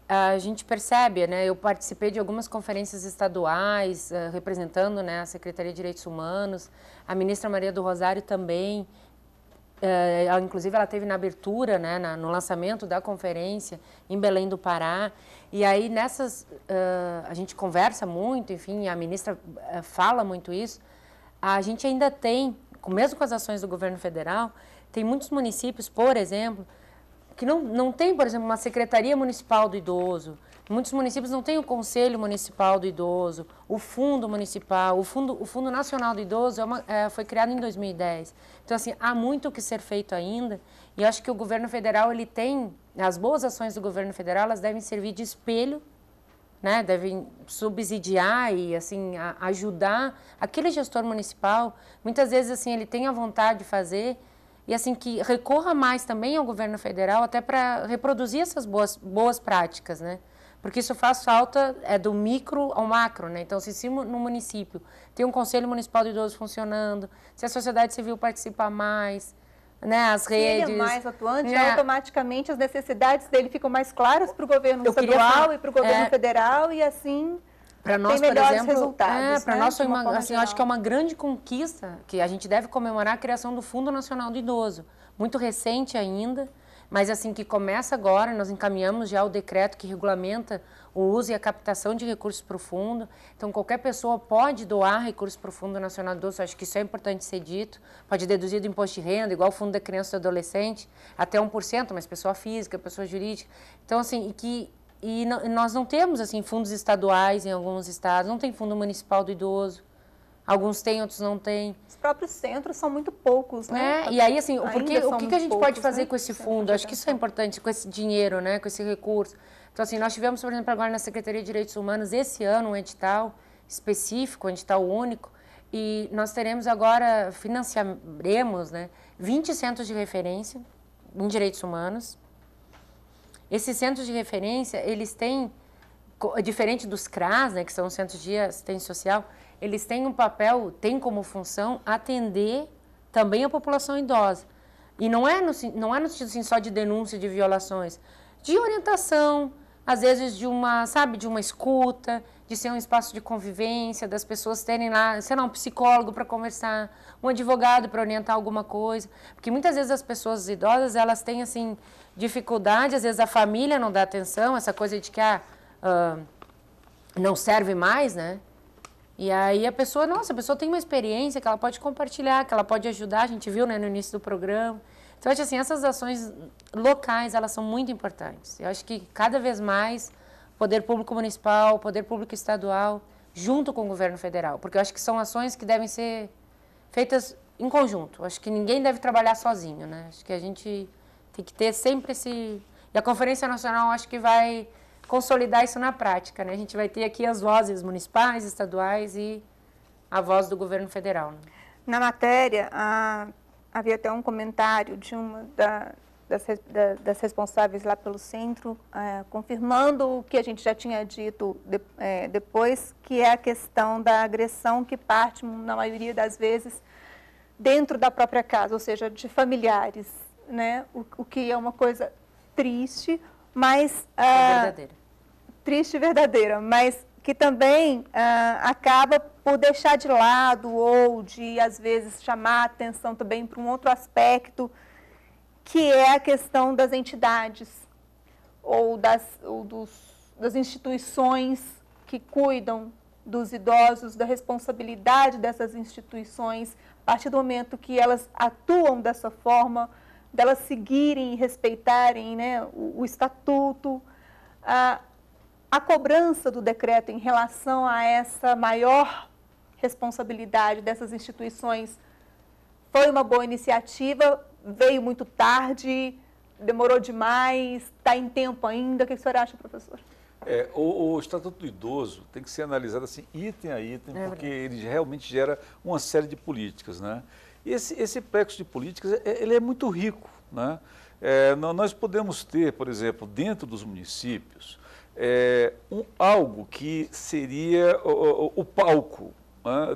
a gente percebe, né, eu participei de algumas conferências estaduais, uh, representando né, a Secretaria de Direitos Humanos, a ministra Maria do Rosário também, uh, ela, inclusive ela teve na abertura, né, na, no lançamento da conferência em Belém do Pará, e aí nessas, uh, a gente conversa muito, enfim, a ministra fala muito isso, a gente ainda tem, mesmo com as ações do governo federal, tem muitos municípios, por exemplo, que não, não tem, por exemplo, uma secretaria municipal do idoso. Muitos municípios não têm o conselho municipal do idoso, o fundo municipal, o fundo, o fundo nacional do idoso é uma, é, foi criado em 2010. Então assim há muito o que ser feito ainda e acho que o governo federal ele tem as boas ações do governo federal elas devem servir de espelho, né? Devem subsidiar e assim a, ajudar aquele gestor municipal. Muitas vezes assim ele tem a vontade de fazer e assim que recorra mais também ao governo federal até para reproduzir essas boas, boas práticas, né? Porque isso faz falta é do micro ao macro, né? Então, se no município tem um conselho municipal de idosos funcionando, se a sociedade civil participar mais, né, as redes. Se ele é mais atuante, né? automaticamente as necessidades dele ficam mais claras para o governo Eu estadual e para o governo é, federal e assim para nós, por exemplo, resultados. É, para né? nós foi uma, assim, acho que é uma grande conquista que a gente deve comemorar a criação do Fundo Nacional do Idoso, muito recente ainda, mas assim que começa agora, nós encaminhamos já o decreto que regulamenta o uso e a captação de recursos para o fundo. Então, qualquer pessoa pode doar recursos para o Fundo Nacional do Idoso, acho que isso é importante ser dito. Pode deduzir do imposto de renda, igual o Fundo da Criança e do Adolescente, até 1%, mas pessoa física, pessoa jurídica. Então, assim, e que e não, nós não temos assim fundos estaduais em alguns estados, não tem fundo municipal do idoso. Alguns têm, outros não têm. Os próprios centros são muito poucos, né? É, e aí, assim, porque, o que, que a gente poucos, pode fazer né? com esse fundo? Acho que isso é importante, com esse dinheiro, né? com esse recurso. Então, assim, nós tivemos, por exemplo, agora na Secretaria de Direitos Humanos, esse ano, um edital específico, um edital único, e nós teremos agora, financiaremos né, 20 centros de referência em direitos humanos, esses centros de referência, eles têm, diferente dos CRAS, né, que são os centros de assistência social, eles têm um papel, têm como função atender também a população idosa. E não é no, não é no sentido assim, só de denúncia de violações, de orientação, às vezes de uma, sabe, de uma escuta, de ser um espaço de convivência, das pessoas terem lá, sei lá, um psicólogo para conversar, um advogado para orientar alguma coisa. Porque muitas vezes as pessoas idosas, elas têm, assim, dificuldade, às vezes a família não dá atenção, essa coisa de que ah, uh, não serve mais, né? E aí a pessoa, nossa, a pessoa tem uma experiência que ela pode compartilhar, que ela pode ajudar, a gente viu né, no início do programa. Então, acho assim, essas ações locais, elas são muito importantes. Eu acho que cada vez mais poder público municipal, poder público estadual, junto com o governo federal, porque eu acho que são ações que devem ser feitas em conjunto. Eu acho que ninguém deve trabalhar sozinho, né? Acho que a gente tem que ter sempre esse... E a Conferência Nacional acho que vai consolidar isso na prática, né? A gente vai ter aqui as vozes municipais, estaduais e a voz do governo federal. Né? Na matéria, a, havia até um comentário de uma da, das, da, das, responsáveis lá pelo centro, é, confirmando o que a gente já tinha dito de, é, depois, que é a questão da agressão que parte, na maioria das vezes, dentro da própria casa, ou seja, de familiares, né? o, o que é uma coisa triste, mas... É ah, verdadeira. Triste e verdadeira, mas que também ah, acaba por deixar de lado ou de, às vezes, chamar a atenção também para um outro aspecto, que é a questão das entidades ou das, ou dos, das instituições que cuidam dos idosos, da responsabilidade dessas instituições, a partir do momento que elas atuam dessa forma, delas seguirem e respeitarem né, o, o estatuto, a, a cobrança do decreto em relação a essa maior responsabilidade dessas instituições foi uma boa iniciativa, veio muito tarde, demorou demais, está em tempo ainda. O que o senhor acha, professor? É, o, o, Estatuto do Idoso tem que ser analisado assim, item a item, é porque ele realmente gera uma série de políticas. Né? E esse, esse plexo de políticas é, ele é muito rico. Né? É, nós podemos ter, por exemplo, dentro dos municípios, é, um, algo que seria o, o, o palco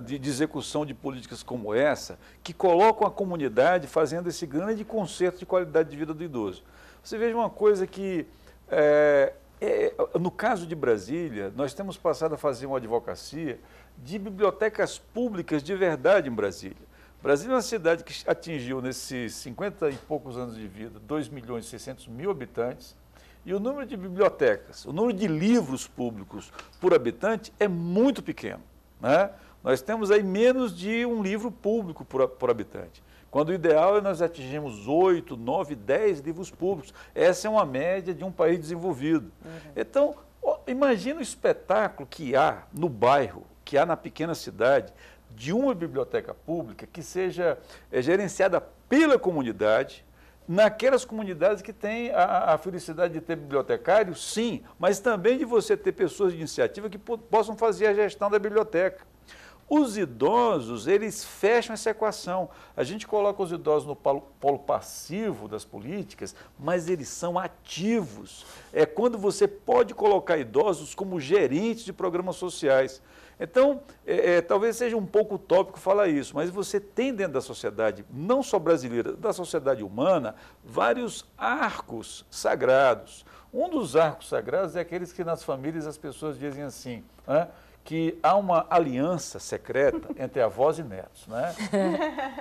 de, execução de políticas como essa, que colocam a comunidade fazendo esse grande conserto de qualidade de vida do idoso. Você veja uma coisa que, é, é, no caso de Brasília, nós temos passado a fazer uma advocacia de bibliotecas públicas de verdade em Brasília. Brasília é uma cidade que atingiu, nesses 50 e poucos anos de vida, 2 milhões e 600 mil habitantes, e o número de bibliotecas, o número de livros públicos por habitante é muito pequeno. Né? Nós temos aí menos de um livro público por, por habitante. Quando o ideal é nós atingirmos 8, 9, 10 livros públicos. Essa é uma média de um país desenvolvido. Uhum. Então, imagina o espetáculo que há no bairro, que há na pequena cidade, de uma biblioteca pública que seja é, gerenciada pela comunidade, naquelas comunidades que têm a, a, felicidade de ter bibliotecário, sim, mas também de você ter pessoas de iniciativa que possam fazer a gestão da biblioteca. Os idosos, eles fecham essa equação. A gente coloca os idosos no polo, polo, passivo das políticas, mas eles são ativos. É quando você pode colocar idosos como gerentes de programas sociais. Então, é, é, talvez seja um pouco utópico falar isso, mas você tem dentro da sociedade, não só brasileira, da sociedade humana, vários arcos sagrados. Um dos arcos sagrados é aqueles que nas famílias as pessoas dizem assim, né, que há uma aliança secreta entre avós e netos. Né?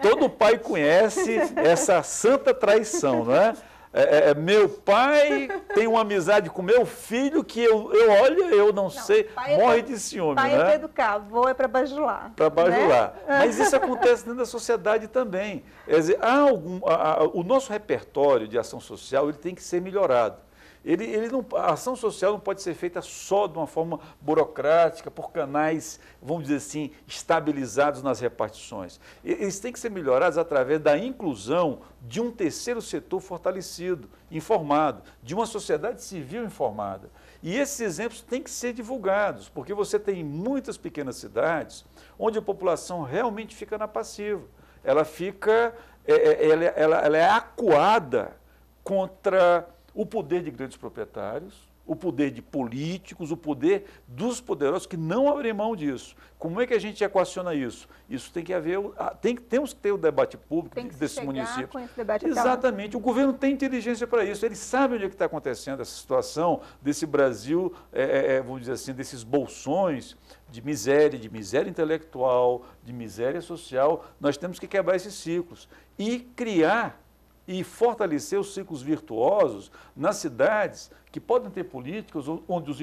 Todo pai conhece essa santa traição, não é? É, é, é, meu pai tem uma amizade com meu filho que eu, eu olho, eu não, não sei, é morre de ciúme. Pai né? é para educar, avô é para bajular. Para bajular. Né? Mas isso acontece dentro da sociedade também. Quer dizer, há algum, a, o nosso repertório de ação social ele tem que ser melhorado. Ele, ele não, a ação social não pode ser feita só de uma forma burocrática, por canais, vamos dizer assim, estabilizados nas repartições. Eles têm que ser melhorados através da inclusão de um terceiro setor fortalecido, informado, de uma sociedade civil informada. E esses exemplos têm que ser divulgados, porque você tem muitas pequenas cidades onde a população realmente fica na passiva. Ela fica, é, é, ela, ela, ela é acuada contra o poder de grandes proprietários, o poder de políticos, o poder dos poderosos que não abrem mão disso. Como é que a gente equaciona isso? Isso tem que haver, tem, temos que ter o debate público tem que desse município. Exatamente. O governo tem inteligência para isso. Ele sabe onde é que está acontecendo essa situação desse Brasil, é, é, é, vamos dizer assim, desses bolsões de miséria, de miséria intelectual, de miséria social. Nós temos que quebrar esses ciclos e criar e fortalecer os ciclos virtuosos nas cidades que podem ter políticas onde os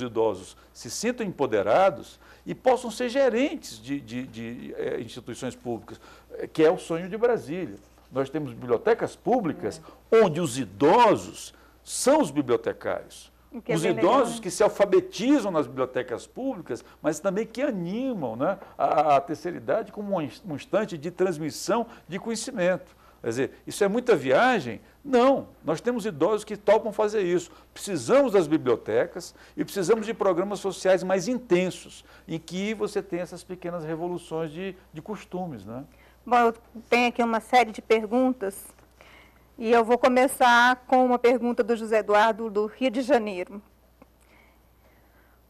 idosos se sintam empoderados e possam ser gerentes de, de, de é, instituições públicas, eh, que é o sonho de Brasília. Nós temos bibliotecas públicas é. onde os idosos são os bibliotecários. É os idosos legal, né? que se alfabetizam nas bibliotecas públicas, mas também que animam né, a, a terceira idade como um instante de transmissão de conhecimento. Quer dizer, isso é muita viagem? Não, nós temos idosos que topam fazer isso. Precisamos das bibliotecas e precisamos de programas sociais mais intensos, em que você tem essas pequenas revoluções de, de costumes. Né? Bom, eu tenho aqui uma série de perguntas e eu vou começar com uma pergunta do José Eduardo, do Rio de Janeiro.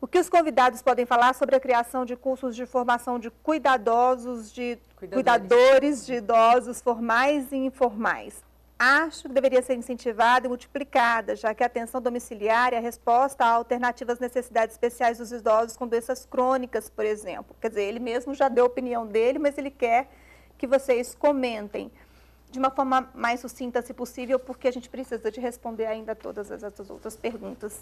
O que os convidados podem falar sobre a criação de cursos de formação de cuidadosos, de cuidadores, cuidadores de idosos formais e informais? Acho que deveria ser incentivada e multiplicada, já que a atenção domiciliar é a resposta a alternativas necessidades especiais dos idosos com doenças crônicas, por exemplo. Quer dizer, ele mesmo já deu a opinião dele, mas ele quer que vocês comentem de uma forma mais sucinta, se possível, porque a gente precisa de responder ainda todas as outras perguntas.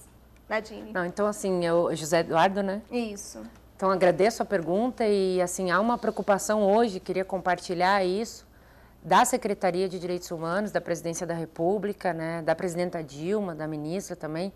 Nadine. Não, então assim, eu, José Eduardo, né? Isso. Então agradeço a pergunta e assim, há uma preocupação hoje, queria compartilhar isso, da Secretaria de Direitos Humanos, da Presidência da República, né, da Presidenta Dilma, da Ministra também,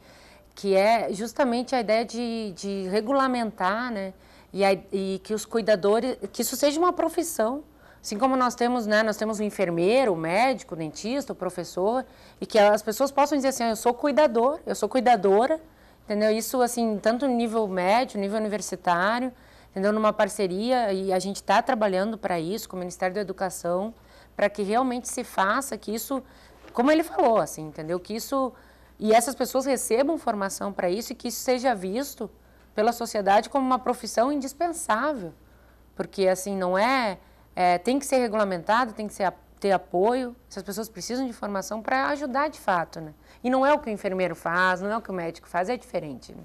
que é justamente a ideia de, de regulamentar, né, e, a, e que os cuidadores, que isso seja uma profissão, Assim como nós temos, né, nós temos o enfermeiro, o médico, o dentista, o professor, e que as pessoas possam dizer assim, ah, eu sou cuidador, eu sou cuidadora, entendeu? Isso, assim, tanto no nível médio, nível universitário, entendeu? Numa parceria, e a gente está trabalhando para isso, com o Ministério da Educação, para que realmente se faça que isso, como ele falou, assim, entendeu? Que isso, e essas pessoas recebam formação para isso e que isso seja visto pela sociedade como uma profissão indispensável, porque, assim, não é, é tem que ser regulamentado, tem que ser, ter apoio, essas pessoas precisam de formação para ajudar de fato, né? E não é o que o enfermeiro faz, não é o que o médico faz, é diferente. Né?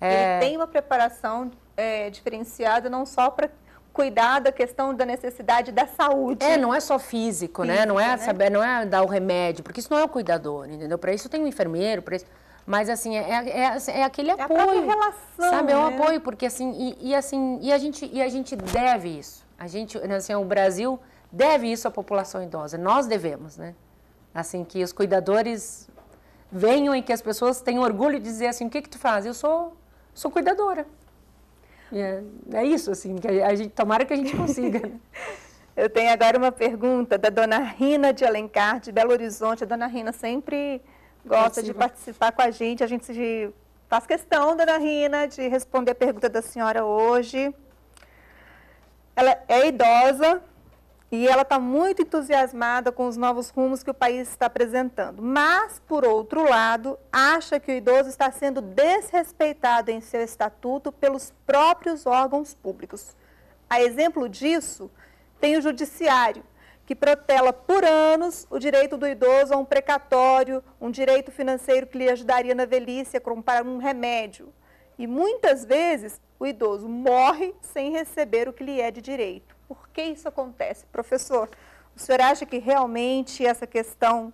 É... Ele tem uma preparação é, diferenciada não só para cuidar da questão da necessidade da saúde. É, não é só físico, Física, né? Não é né? saber, não é dar o remédio, porque isso não é o cuidador, entendeu? Para isso tem um enfermeiro, para isso. Mas assim, é, é, é, é aquele é apoio. relação. Sabe, é um né? apoio, porque assim, e, e, assim, e a gente, e a gente deve isso. A gente, assim, o Brasil deve isso à população idosa. Nós devemos, né? Assim, que os cuidadores venham e que as pessoas tenham orgulho de dizer assim, o que que tu faz? Eu sou, sou cuidadora. É, é, isso, assim, que a gente, tomara que a gente consiga. Né? Eu tenho agora uma pergunta da dona Rina de Alencar, de Belo Horizonte. A dona Rina sempre gosta Participa. de participar com a gente. A gente faz questão, dona Rina, de responder a pergunta da senhora hoje. Ela é idosa, e ela está muito entusiasmada com os novos rumos que o país está apresentando. Mas, por outro lado, acha que o idoso está sendo desrespeitado em seu estatuto pelos próprios órgãos públicos. A exemplo disso, tem o Judiciário, que protela por anos o direito do idoso a um precatório, um direito financeiro que lhe ajudaria na velhice a comprar um remédio. E muitas vezes o idoso morre sem receber o que lhe é de direito. Por que isso acontece? Professor, o senhor acha que realmente essa questão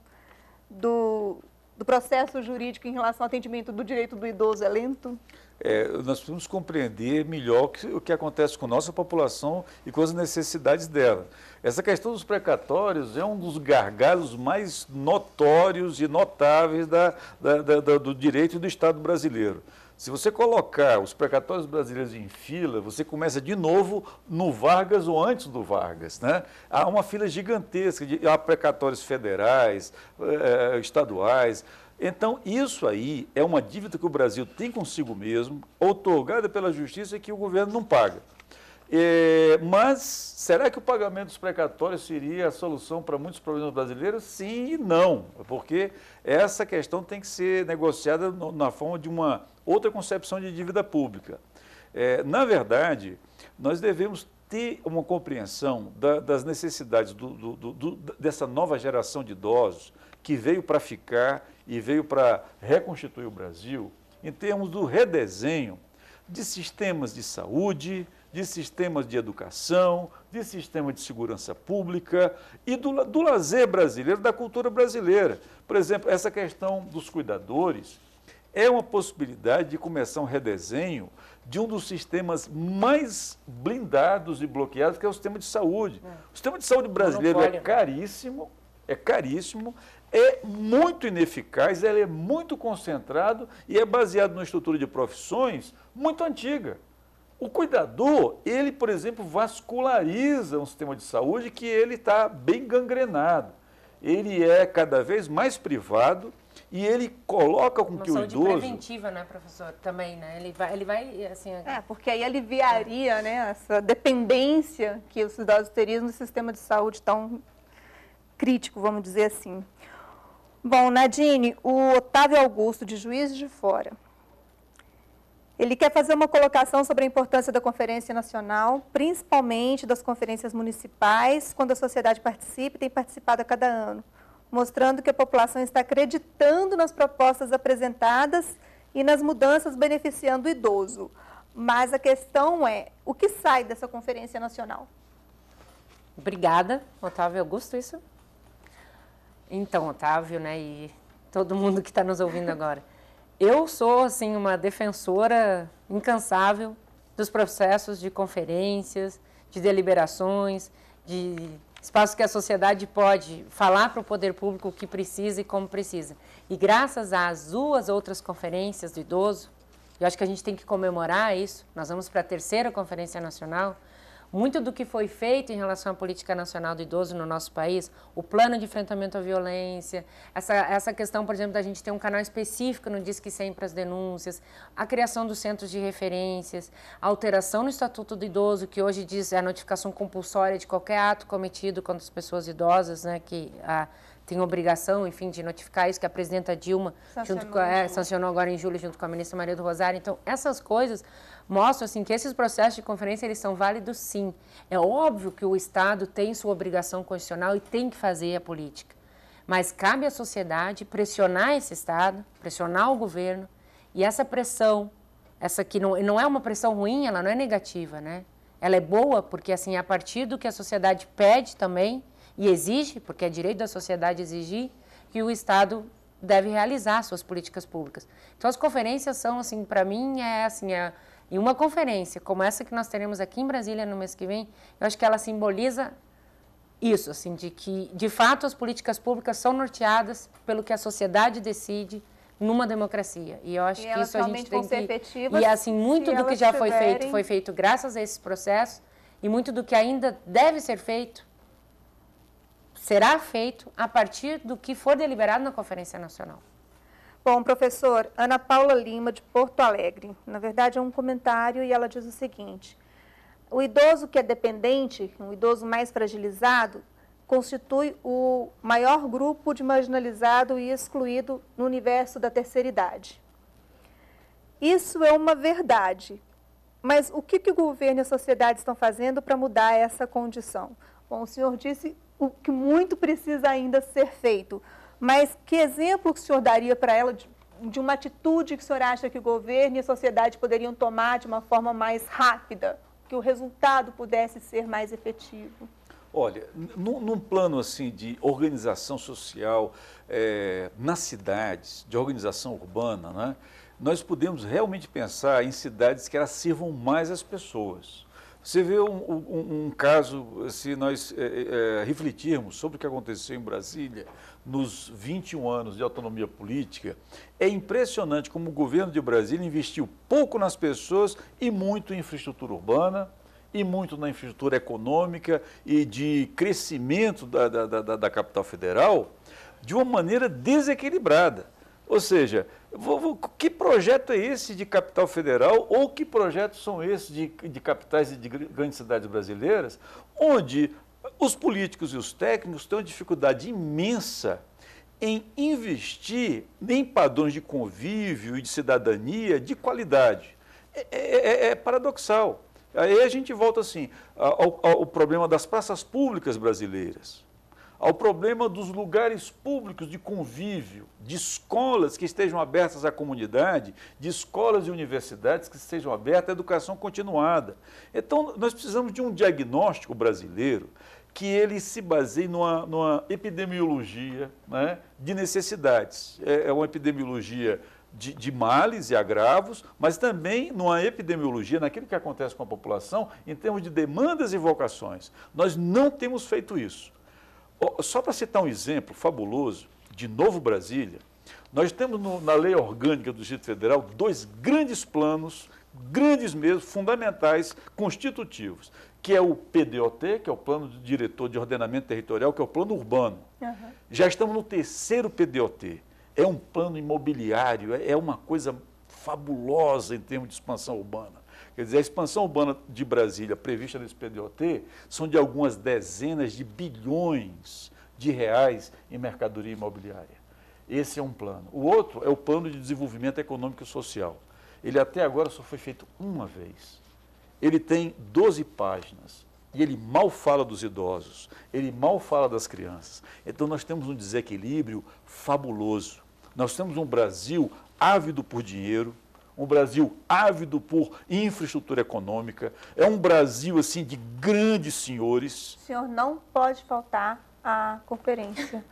do, do processo jurídico em relação ao atendimento do direito do idoso é lento? É, nós precisamos compreender melhor que, o que acontece com nossa população e com as necessidades dela. Essa questão dos precatórios é um dos gargalos mais notórios e notáveis da, da, da, do direito do Estado brasileiro. Se você colocar os precatórios brasileiros em fila, você começa de novo no Vargas ou antes do Vargas. Né? Há uma fila gigantesca, de, há precatórios federais, eh, estaduais. Então, isso aí é uma dívida que o Brasil tem consigo mesmo, outorgada pela justiça e que o governo não paga. Mas será que o pagamento dos precatórios seria a solução para muitos problemas brasileiros? Sim e não, porque essa questão tem que ser negociada no, na forma de uma outra concepção de dívida pública. É, na verdade, nós devemos ter uma compreensão da, das necessidades do, do, do, dessa nova geração de idosos que veio para ficar e veio para reconstituir o Brasil em termos do redesenho de sistemas de saúde, de sistemas de educação, de sistema de segurança pública e do, do lazer brasileiro, da cultura brasileira. Por exemplo, essa questão dos cuidadores é uma possibilidade de começar um redesenho de um dos sistemas mais blindados e bloqueados, que é o sistema de saúde. É. O sistema de saúde brasileiro é caríssimo, é caríssimo, é muito ineficaz, ele é muito concentrado e é baseado numa estrutura de profissões muito antiga. O cuidador, ele, por exemplo, vasculariza um sistema de saúde que ele está bem gangrenado. Ele é cada vez mais privado e ele coloca com Uma que o idoso... preventiva, né, professor? Também, né? Ele vai, ele vai assim... É, porque aí aliviaria, é. né, essa dependência que os idosos teriam no sistema de saúde tão crítico, vamos dizer assim. Bom, Nadine, o Otávio Augusto, de Juiz de Fora, ele quer fazer uma colocação sobre a importância da Conferência Nacional, principalmente das conferências municipais, quando a sociedade participa e tem participado a cada ano, mostrando que a população está acreditando nas propostas apresentadas e nas mudanças beneficiando o idoso. Mas a questão é, o que sai dessa Conferência Nacional? Obrigada, Otávio Augusto, isso? Então, Otávio, né, e todo mundo que está nos ouvindo agora. Eu sou, assim, uma defensora incansável dos processos de conferências, de deliberações, de espaços que a sociedade pode falar para o poder público o que precisa e como precisa. E graças às duas outras conferências do idoso, eu acho que a gente tem que comemorar isso, nós vamos para a terceira conferência nacional, muito do que foi feito em relação à política nacional do idoso no nosso país, o plano de enfrentamento à violência, essa, essa questão, por exemplo, da gente ter um canal específico no Disque 100 para as denúncias, a criação dos centros de referências, a alteração no Estatuto do Idoso, que hoje diz a notificação compulsória de qualquer ato cometido contra as pessoas idosas, né, que a, tem obrigação, enfim, de notificar isso, que a presidenta Dilma sancionou, junto com, é, sancionou agora em julho, junto com a ministra Maria do Rosário. Então, essas coisas mostram assim, que esses processos de conferência eles são válidos sim. É óbvio que o Estado tem sua obrigação constitucional e tem que fazer a política. Mas cabe à sociedade pressionar esse Estado, pressionar o governo, e essa pressão, essa que não, não é uma pressão ruim, ela não é negativa, né? Ela é boa porque, assim, a partir do que a sociedade pede também, e exige, porque é direito da sociedade exigir, que o Estado deve realizar suas políticas públicas. Então, as conferências são, assim, para mim, é assim, é, e uma conferência como essa que nós teremos aqui em Brasília no mês que vem, eu acho que ela simboliza isso, assim, de que, de fato, as políticas públicas são norteadas pelo que a sociedade decide numa democracia. E eu acho e que isso a gente tem que... E, assim, muito do que já foi feito, foi feito graças a esse processo, e muito do que ainda deve ser feito será feito a partir do que for deliberado na Conferência Nacional. Bom, professor, Ana Paula Lima, de Porto Alegre. Na verdade, é um comentário e ela diz o seguinte: o idoso que é dependente, um idoso mais fragilizado, constitui o maior grupo de marginalizado e excluído no universo da terceira idade. Isso é uma verdade, mas o que, que o governo e a sociedade estão fazendo para mudar essa condição? Bom, o senhor disse o que muito precisa ainda ser feito. Mas que exemplo que o senhor daria para ela de, de, uma atitude que o senhor acha que o governo e a sociedade poderiam tomar de uma forma mais rápida, que o resultado pudesse ser mais efetivo? Olha, num, num plano assim de organização social é, nas cidades, de organização urbana, né, nós podemos realmente pensar em cidades que elas sirvam mais as pessoas. Você vê um, um, um caso, se nós é, é, refletirmos sobre o que aconteceu em Brasília nos 21 anos de autonomia política, é impressionante como o governo de Brasília investiu pouco nas pessoas e muito em infraestrutura urbana, e muito na infraestrutura econômica e de crescimento da, da, da, da capital federal de uma maneira desequilibrada. Ou seja, que projeto é esse de capital federal ou que projetos são esses de, de capitais de grandes cidades brasileiras, onde os políticos e os técnicos têm uma dificuldade imensa em investir em padrões de convívio e de cidadania de qualidade. É, é, é, é paradoxal. Aí a gente volta assim ao, ao problema das praças públicas brasileiras. Ao problema dos lugares públicos de convívio, de escolas que estejam abertas à comunidade, de escolas e universidades que estejam abertas à educação continuada. Então, nós precisamos de um diagnóstico brasileiro que ele se baseie numa, numa epidemiologia né, de necessidades. É, é uma epidemiologia de, de, males e agravos, mas também numa epidemiologia, naquilo que acontece com a população, em termos de demandas e vocações. Nós não temos feito isso. Só para citar um exemplo fabuloso, de Novo Brasília, nós temos no, na lei orgânica do Distrito Federal dois grandes planos, grandes mesmo, fundamentais, constitutivos, que é o PDOT, que é o Plano de Diretor de Ordenamento Territorial, que é o plano urbano. Uhum. Já estamos no terceiro PDOT. É um plano imobiliário, é, é uma coisa fabulosa em termos de expansão urbana. Quer dizer, a expansão urbana de Brasília prevista nesse PDOT são de algumas dezenas de bilhões de reais em mercadoria imobiliária. Esse é um plano. O outro é o Plano de Desenvolvimento Econômico e Social. Ele até agora só foi feito uma vez. Ele tem 12 páginas e ele mal fala dos idosos, ele mal fala das crianças. Então nós temos um desequilíbrio fabuloso. Nós temos um Brasil ávido por dinheiro, um Brasil ávido por infraestrutura econômica, é um Brasil assim de grandes senhores. O senhor não pode faltar à conferência.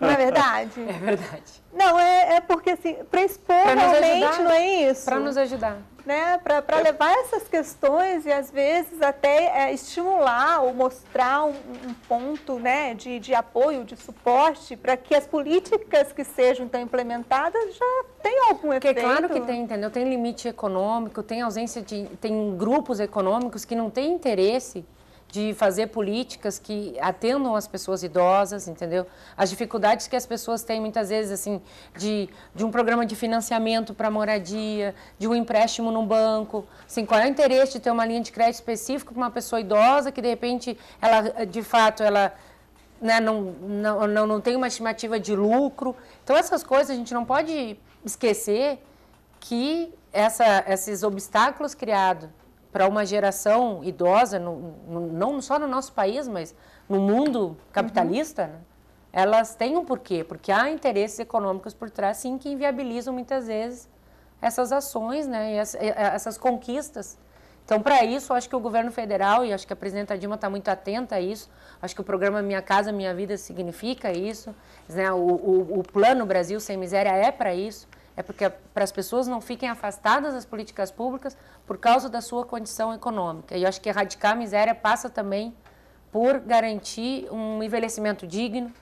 Não é verdade? É verdade. Não, é, é porque assim, para expor pra realmente, ajudar, não é isso? Para nos ajudar né, para é. levar essas questões e às vezes até é, estimular ou mostrar um, um ponto né, de, de apoio, de suporte, para que as políticas que sejam então implementadas já tenham algum Porque efeito. Claro que tem, entendeu? Tem limite econômico, tem ausência de. tem grupos econômicos que não têm interesse de fazer políticas que atendam as pessoas idosas, entendeu? As dificuldades que as pessoas têm muitas vezes assim de, de um programa de financiamento para moradia, de um empréstimo no banco, assim, qual é o interesse de ter uma linha de crédito específica para uma pessoa idosa que de repente ela de fato ela né, não, não, não, não tem uma estimativa de lucro. Então essas coisas a gente não pode esquecer que essa, esses obstáculos criados para uma geração idosa, no, no, não só no nosso país, mas no mundo capitalista, uhum. né? elas têm um porquê, porque há interesses econômicos por trás, sim, que inviabilizam muitas vezes essas ações, né, essas conquistas. Então, para isso, acho que o governo federal, e acho que a presidenta Dilma está muito atenta a isso, acho que o programa Minha Casa Minha Vida significa isso, né, o, o, o Plano Brasil Sem Miséria é para isso, é porque para as pessoas não fiquem afastadas das políticas públicas por causa da sua condição econômica. E eu acho que erradicar a miséria passa também por garantir um envelhecimento digno,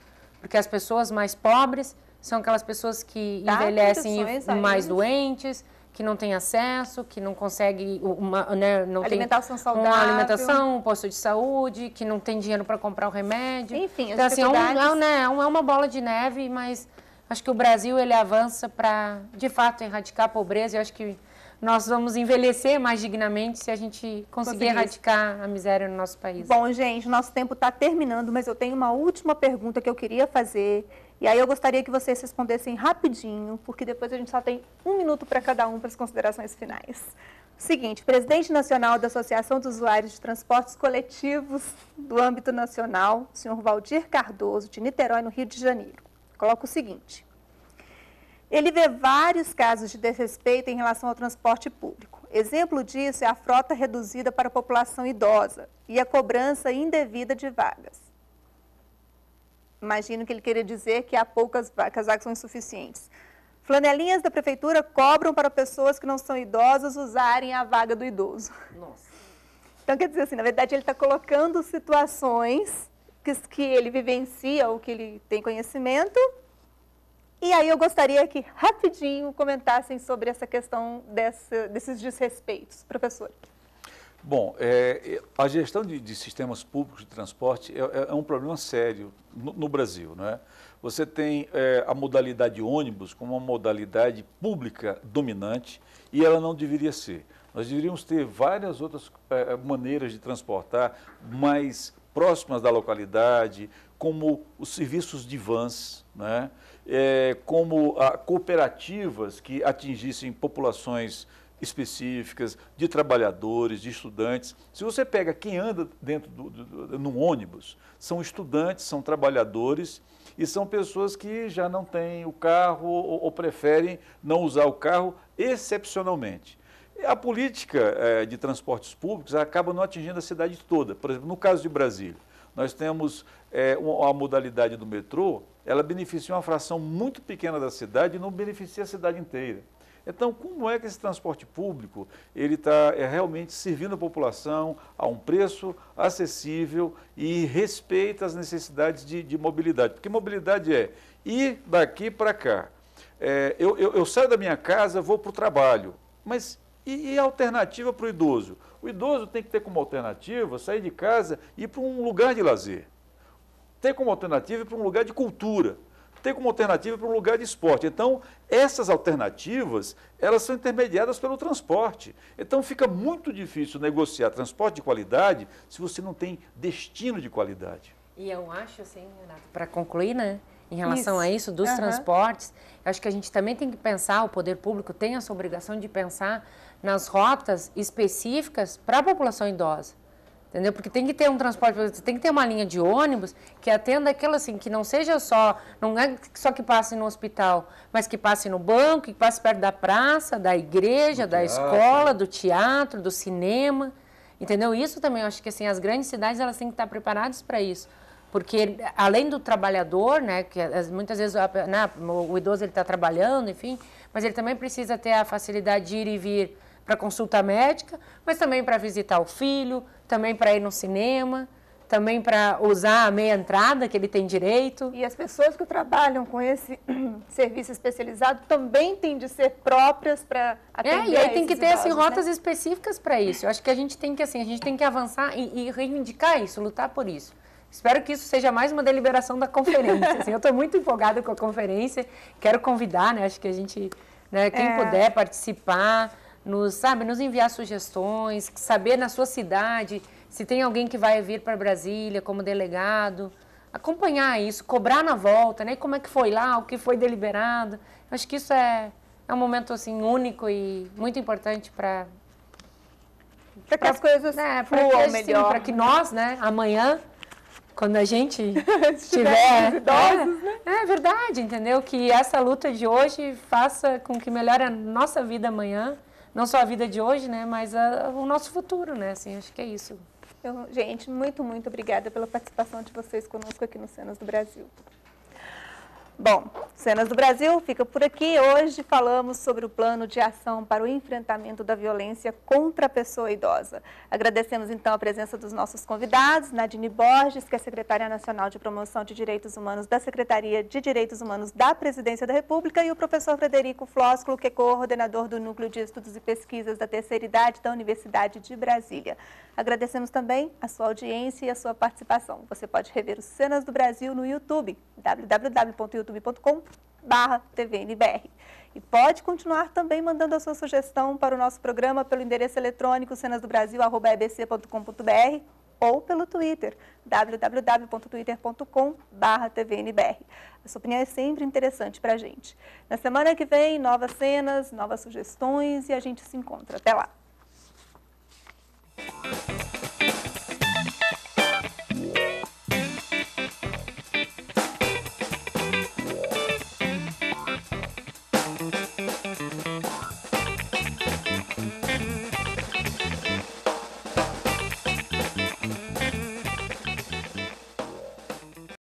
porque as pessoas mais pobres são aquelas pessoas que Dá envelhecem mais doentes, que não têm acesso, que não conseguem uma, né, não alimentação tem saudável. uma alimentação, um posto de saúde, que não tem dinheiro para comprar o remédio. Enfim, então, assim, é, um, é, né, é uma bola de neve, mas Acho que o Brasil ele avança para, de fato, erradicar a pobreza. Eu acho que nós vamos envelhecer mais dignamente se a gente conseguir erradicar a miséria no nosso país. Bom, gente, nosso tempo está terminando, mas eu tenho uma última pergunta que eu queria fazer. E aí eu gostaria que vocês respondessem rapidinho, porque depois a gente só tem um minuto para cada um para as considerações finais. Seguinte, presidente nacional da Associação dos Usuários de Transportes Coletivos do âmbito nacional, senhor Valdir Cardoso, de Niterói, no Rio de Janeiro coloca o seguinte: ele vê vários casos de desrespeito em relação ao transporte público. Exemplo disso é a frota reduzida para a população idosa e a cobrança indevida de vagas. Imagino que ele queria dizer que há poucas vagas, as vagas são insuficientes. Flanelinhas da prefeitura cobram para pessoas que não são idosas usarem a vaga do idoso. Nossa. Então, quer dizer assim, na verdade, ele está colocando situações que ele vivencia ou que ele tem conhecimento. E aí eu gostaria que rapidinho comentassem sobre essa questão desses desrespeitos. Professor. Bom, é, a gestão de, de, sistemas públicos de transporte é, é, é um problema sério no, no, Brasil. É? Você tem é, a modalidade ônibus como uma modalidade pública dominante e ela não deveria ser. Nós deveríamos ter várias outras é, maneiras de transportar mais próximas da localidade, como os serviços de vans, né? É, como a, cooperativas que atingissem populações específicas, de trabalhadores, de estudantes. Se você pega quem anda dentro do, do, do, num ônibus, são estudantes, são trabalhadores e são pessoas que já não têm o carro ou, ou preferem não usar o carro excepcionalmente. A política é, de transportes públicos acaba não atingindo a cidade toda. Por exemplo, no caso de Brasília, nós temos é, a modalidade do metrô, ela beneficia uma fração muito pequena da cidade e não beneficia a cidade inteira. Então, como é que esse transporte público ele está é, realmente servindo a população a um preço acessível e respeita as necessidades de, de mobilidade? Porque mobilidade é ir daqui para cá. É, eu, eu, eu, saio da minha casa, vou para o trabalho, mas e, e a alternativa para o idoso? O idoso tem que ter como alternativa sair de casa e ir para um lugar de lazer. Ter como alternativa ir para um lugar de cultura ter como alternativa para um lugar de esporte. Então, essas alternativas, elas são intermediadas pelo transporte. Então, fica muito difícil negociar transporte de qualidade se você não tem destino de qualidade. E eu acho, assim, Renato, para concluir, né, em relação isso. a isso, dos uhum. transportes, acho que a gente também tem que pensar, o poder público tem essa obrigação de pensar nas rotas específicas para a população idosa. Entendeu? Porque tem que ter um transporte, tem que ter uma linha de ônibus que atenda aquilo assim, que não seja só, não é só que passe no hospital, mas que passe no banco, que passe perto da praça, da igreja, do da teatro. escola, do teatro, do cinema. Entendeu? Isso também, eu acho que assim, as grandes cidades elas têm que estar preparadas para isso. Porque além do trabalhador, né, que muitas vezes né, o idoso ele está trabalhando, enfim, mas ele também precisa ter a facilidade de ir e vir para consulta médica, mas também para visitar o filho, também para ir no cinema, também para usar a meia entrada que ele tem direito. E as pessoas que trabalham com esse serviço especializado também têm de ser próprias para atender. É, e aí tem que ter assim, idosos, assim, rotas né? específicas para isso. Eu acho que a gente tem que assim, a gente tem que avançar e, e reivindicar isso, lutar por isso. Espero que isso seja mais uma deliberação da conferência. Assim, eu estou muito empolgada com a conferência. Quero convidar, né? Acho que a gente, né, quem é... puder participar nos, sabe, nos enviar sugestões, saber na sua cidade se tem alguém que vai vir para Brasília como delegado, acompanhar isso, cobrar na volta, né? Como é que foi lá, o que foi deliberado. Acho que isso é, é um momento assim único e muito importante para para que as coisas né, fluam melhor, para que nós, né, amanhã quando a gente tiver idosos, é, né? é verdade, entendeu? Que essa luta de hoje faça com que melhore a nossa vida amanhã não só a vida de hoje, né, mas a, o nosso futuro, né, assim, acho que é isso. Gente, muito, muito obrigada pela participação de vocês conosco aqui no Cenas do Brasil. Bom, Cenas do Brasil fica por aqui. Hoje falamos sobre o plano de ação para o enfrentamento da violência contra a pessoa idosa. Agradecemos então a presença dos nossos convidados, Nadine Borges, que é secretária nacional de promoção de direitos humanos da Secretaria de Direitos Humanos da Presidência da República, e o professor Frederico Flósculo, que é coordenador do Núcleo de Estudos e Pesquisas da Terceira Idade da Universidade de Brasília. Agradecemos também a sua audiência e a sua participação. Você pode rever os Cenas do Brasil no YouTube, www.youtube youtube.com barra tvnbr. E pode continuar também mandando a sua sugestão para o nosso programa pelo endereço eletrônico cenasdobrasil.ebc.com.br ou pelo Twitter, www.twitter.com.br. A sua opinião é sempre interessante para a gente. Na semana que vem, novas cenas, novas sugestões e a gente se encontra. Até lá!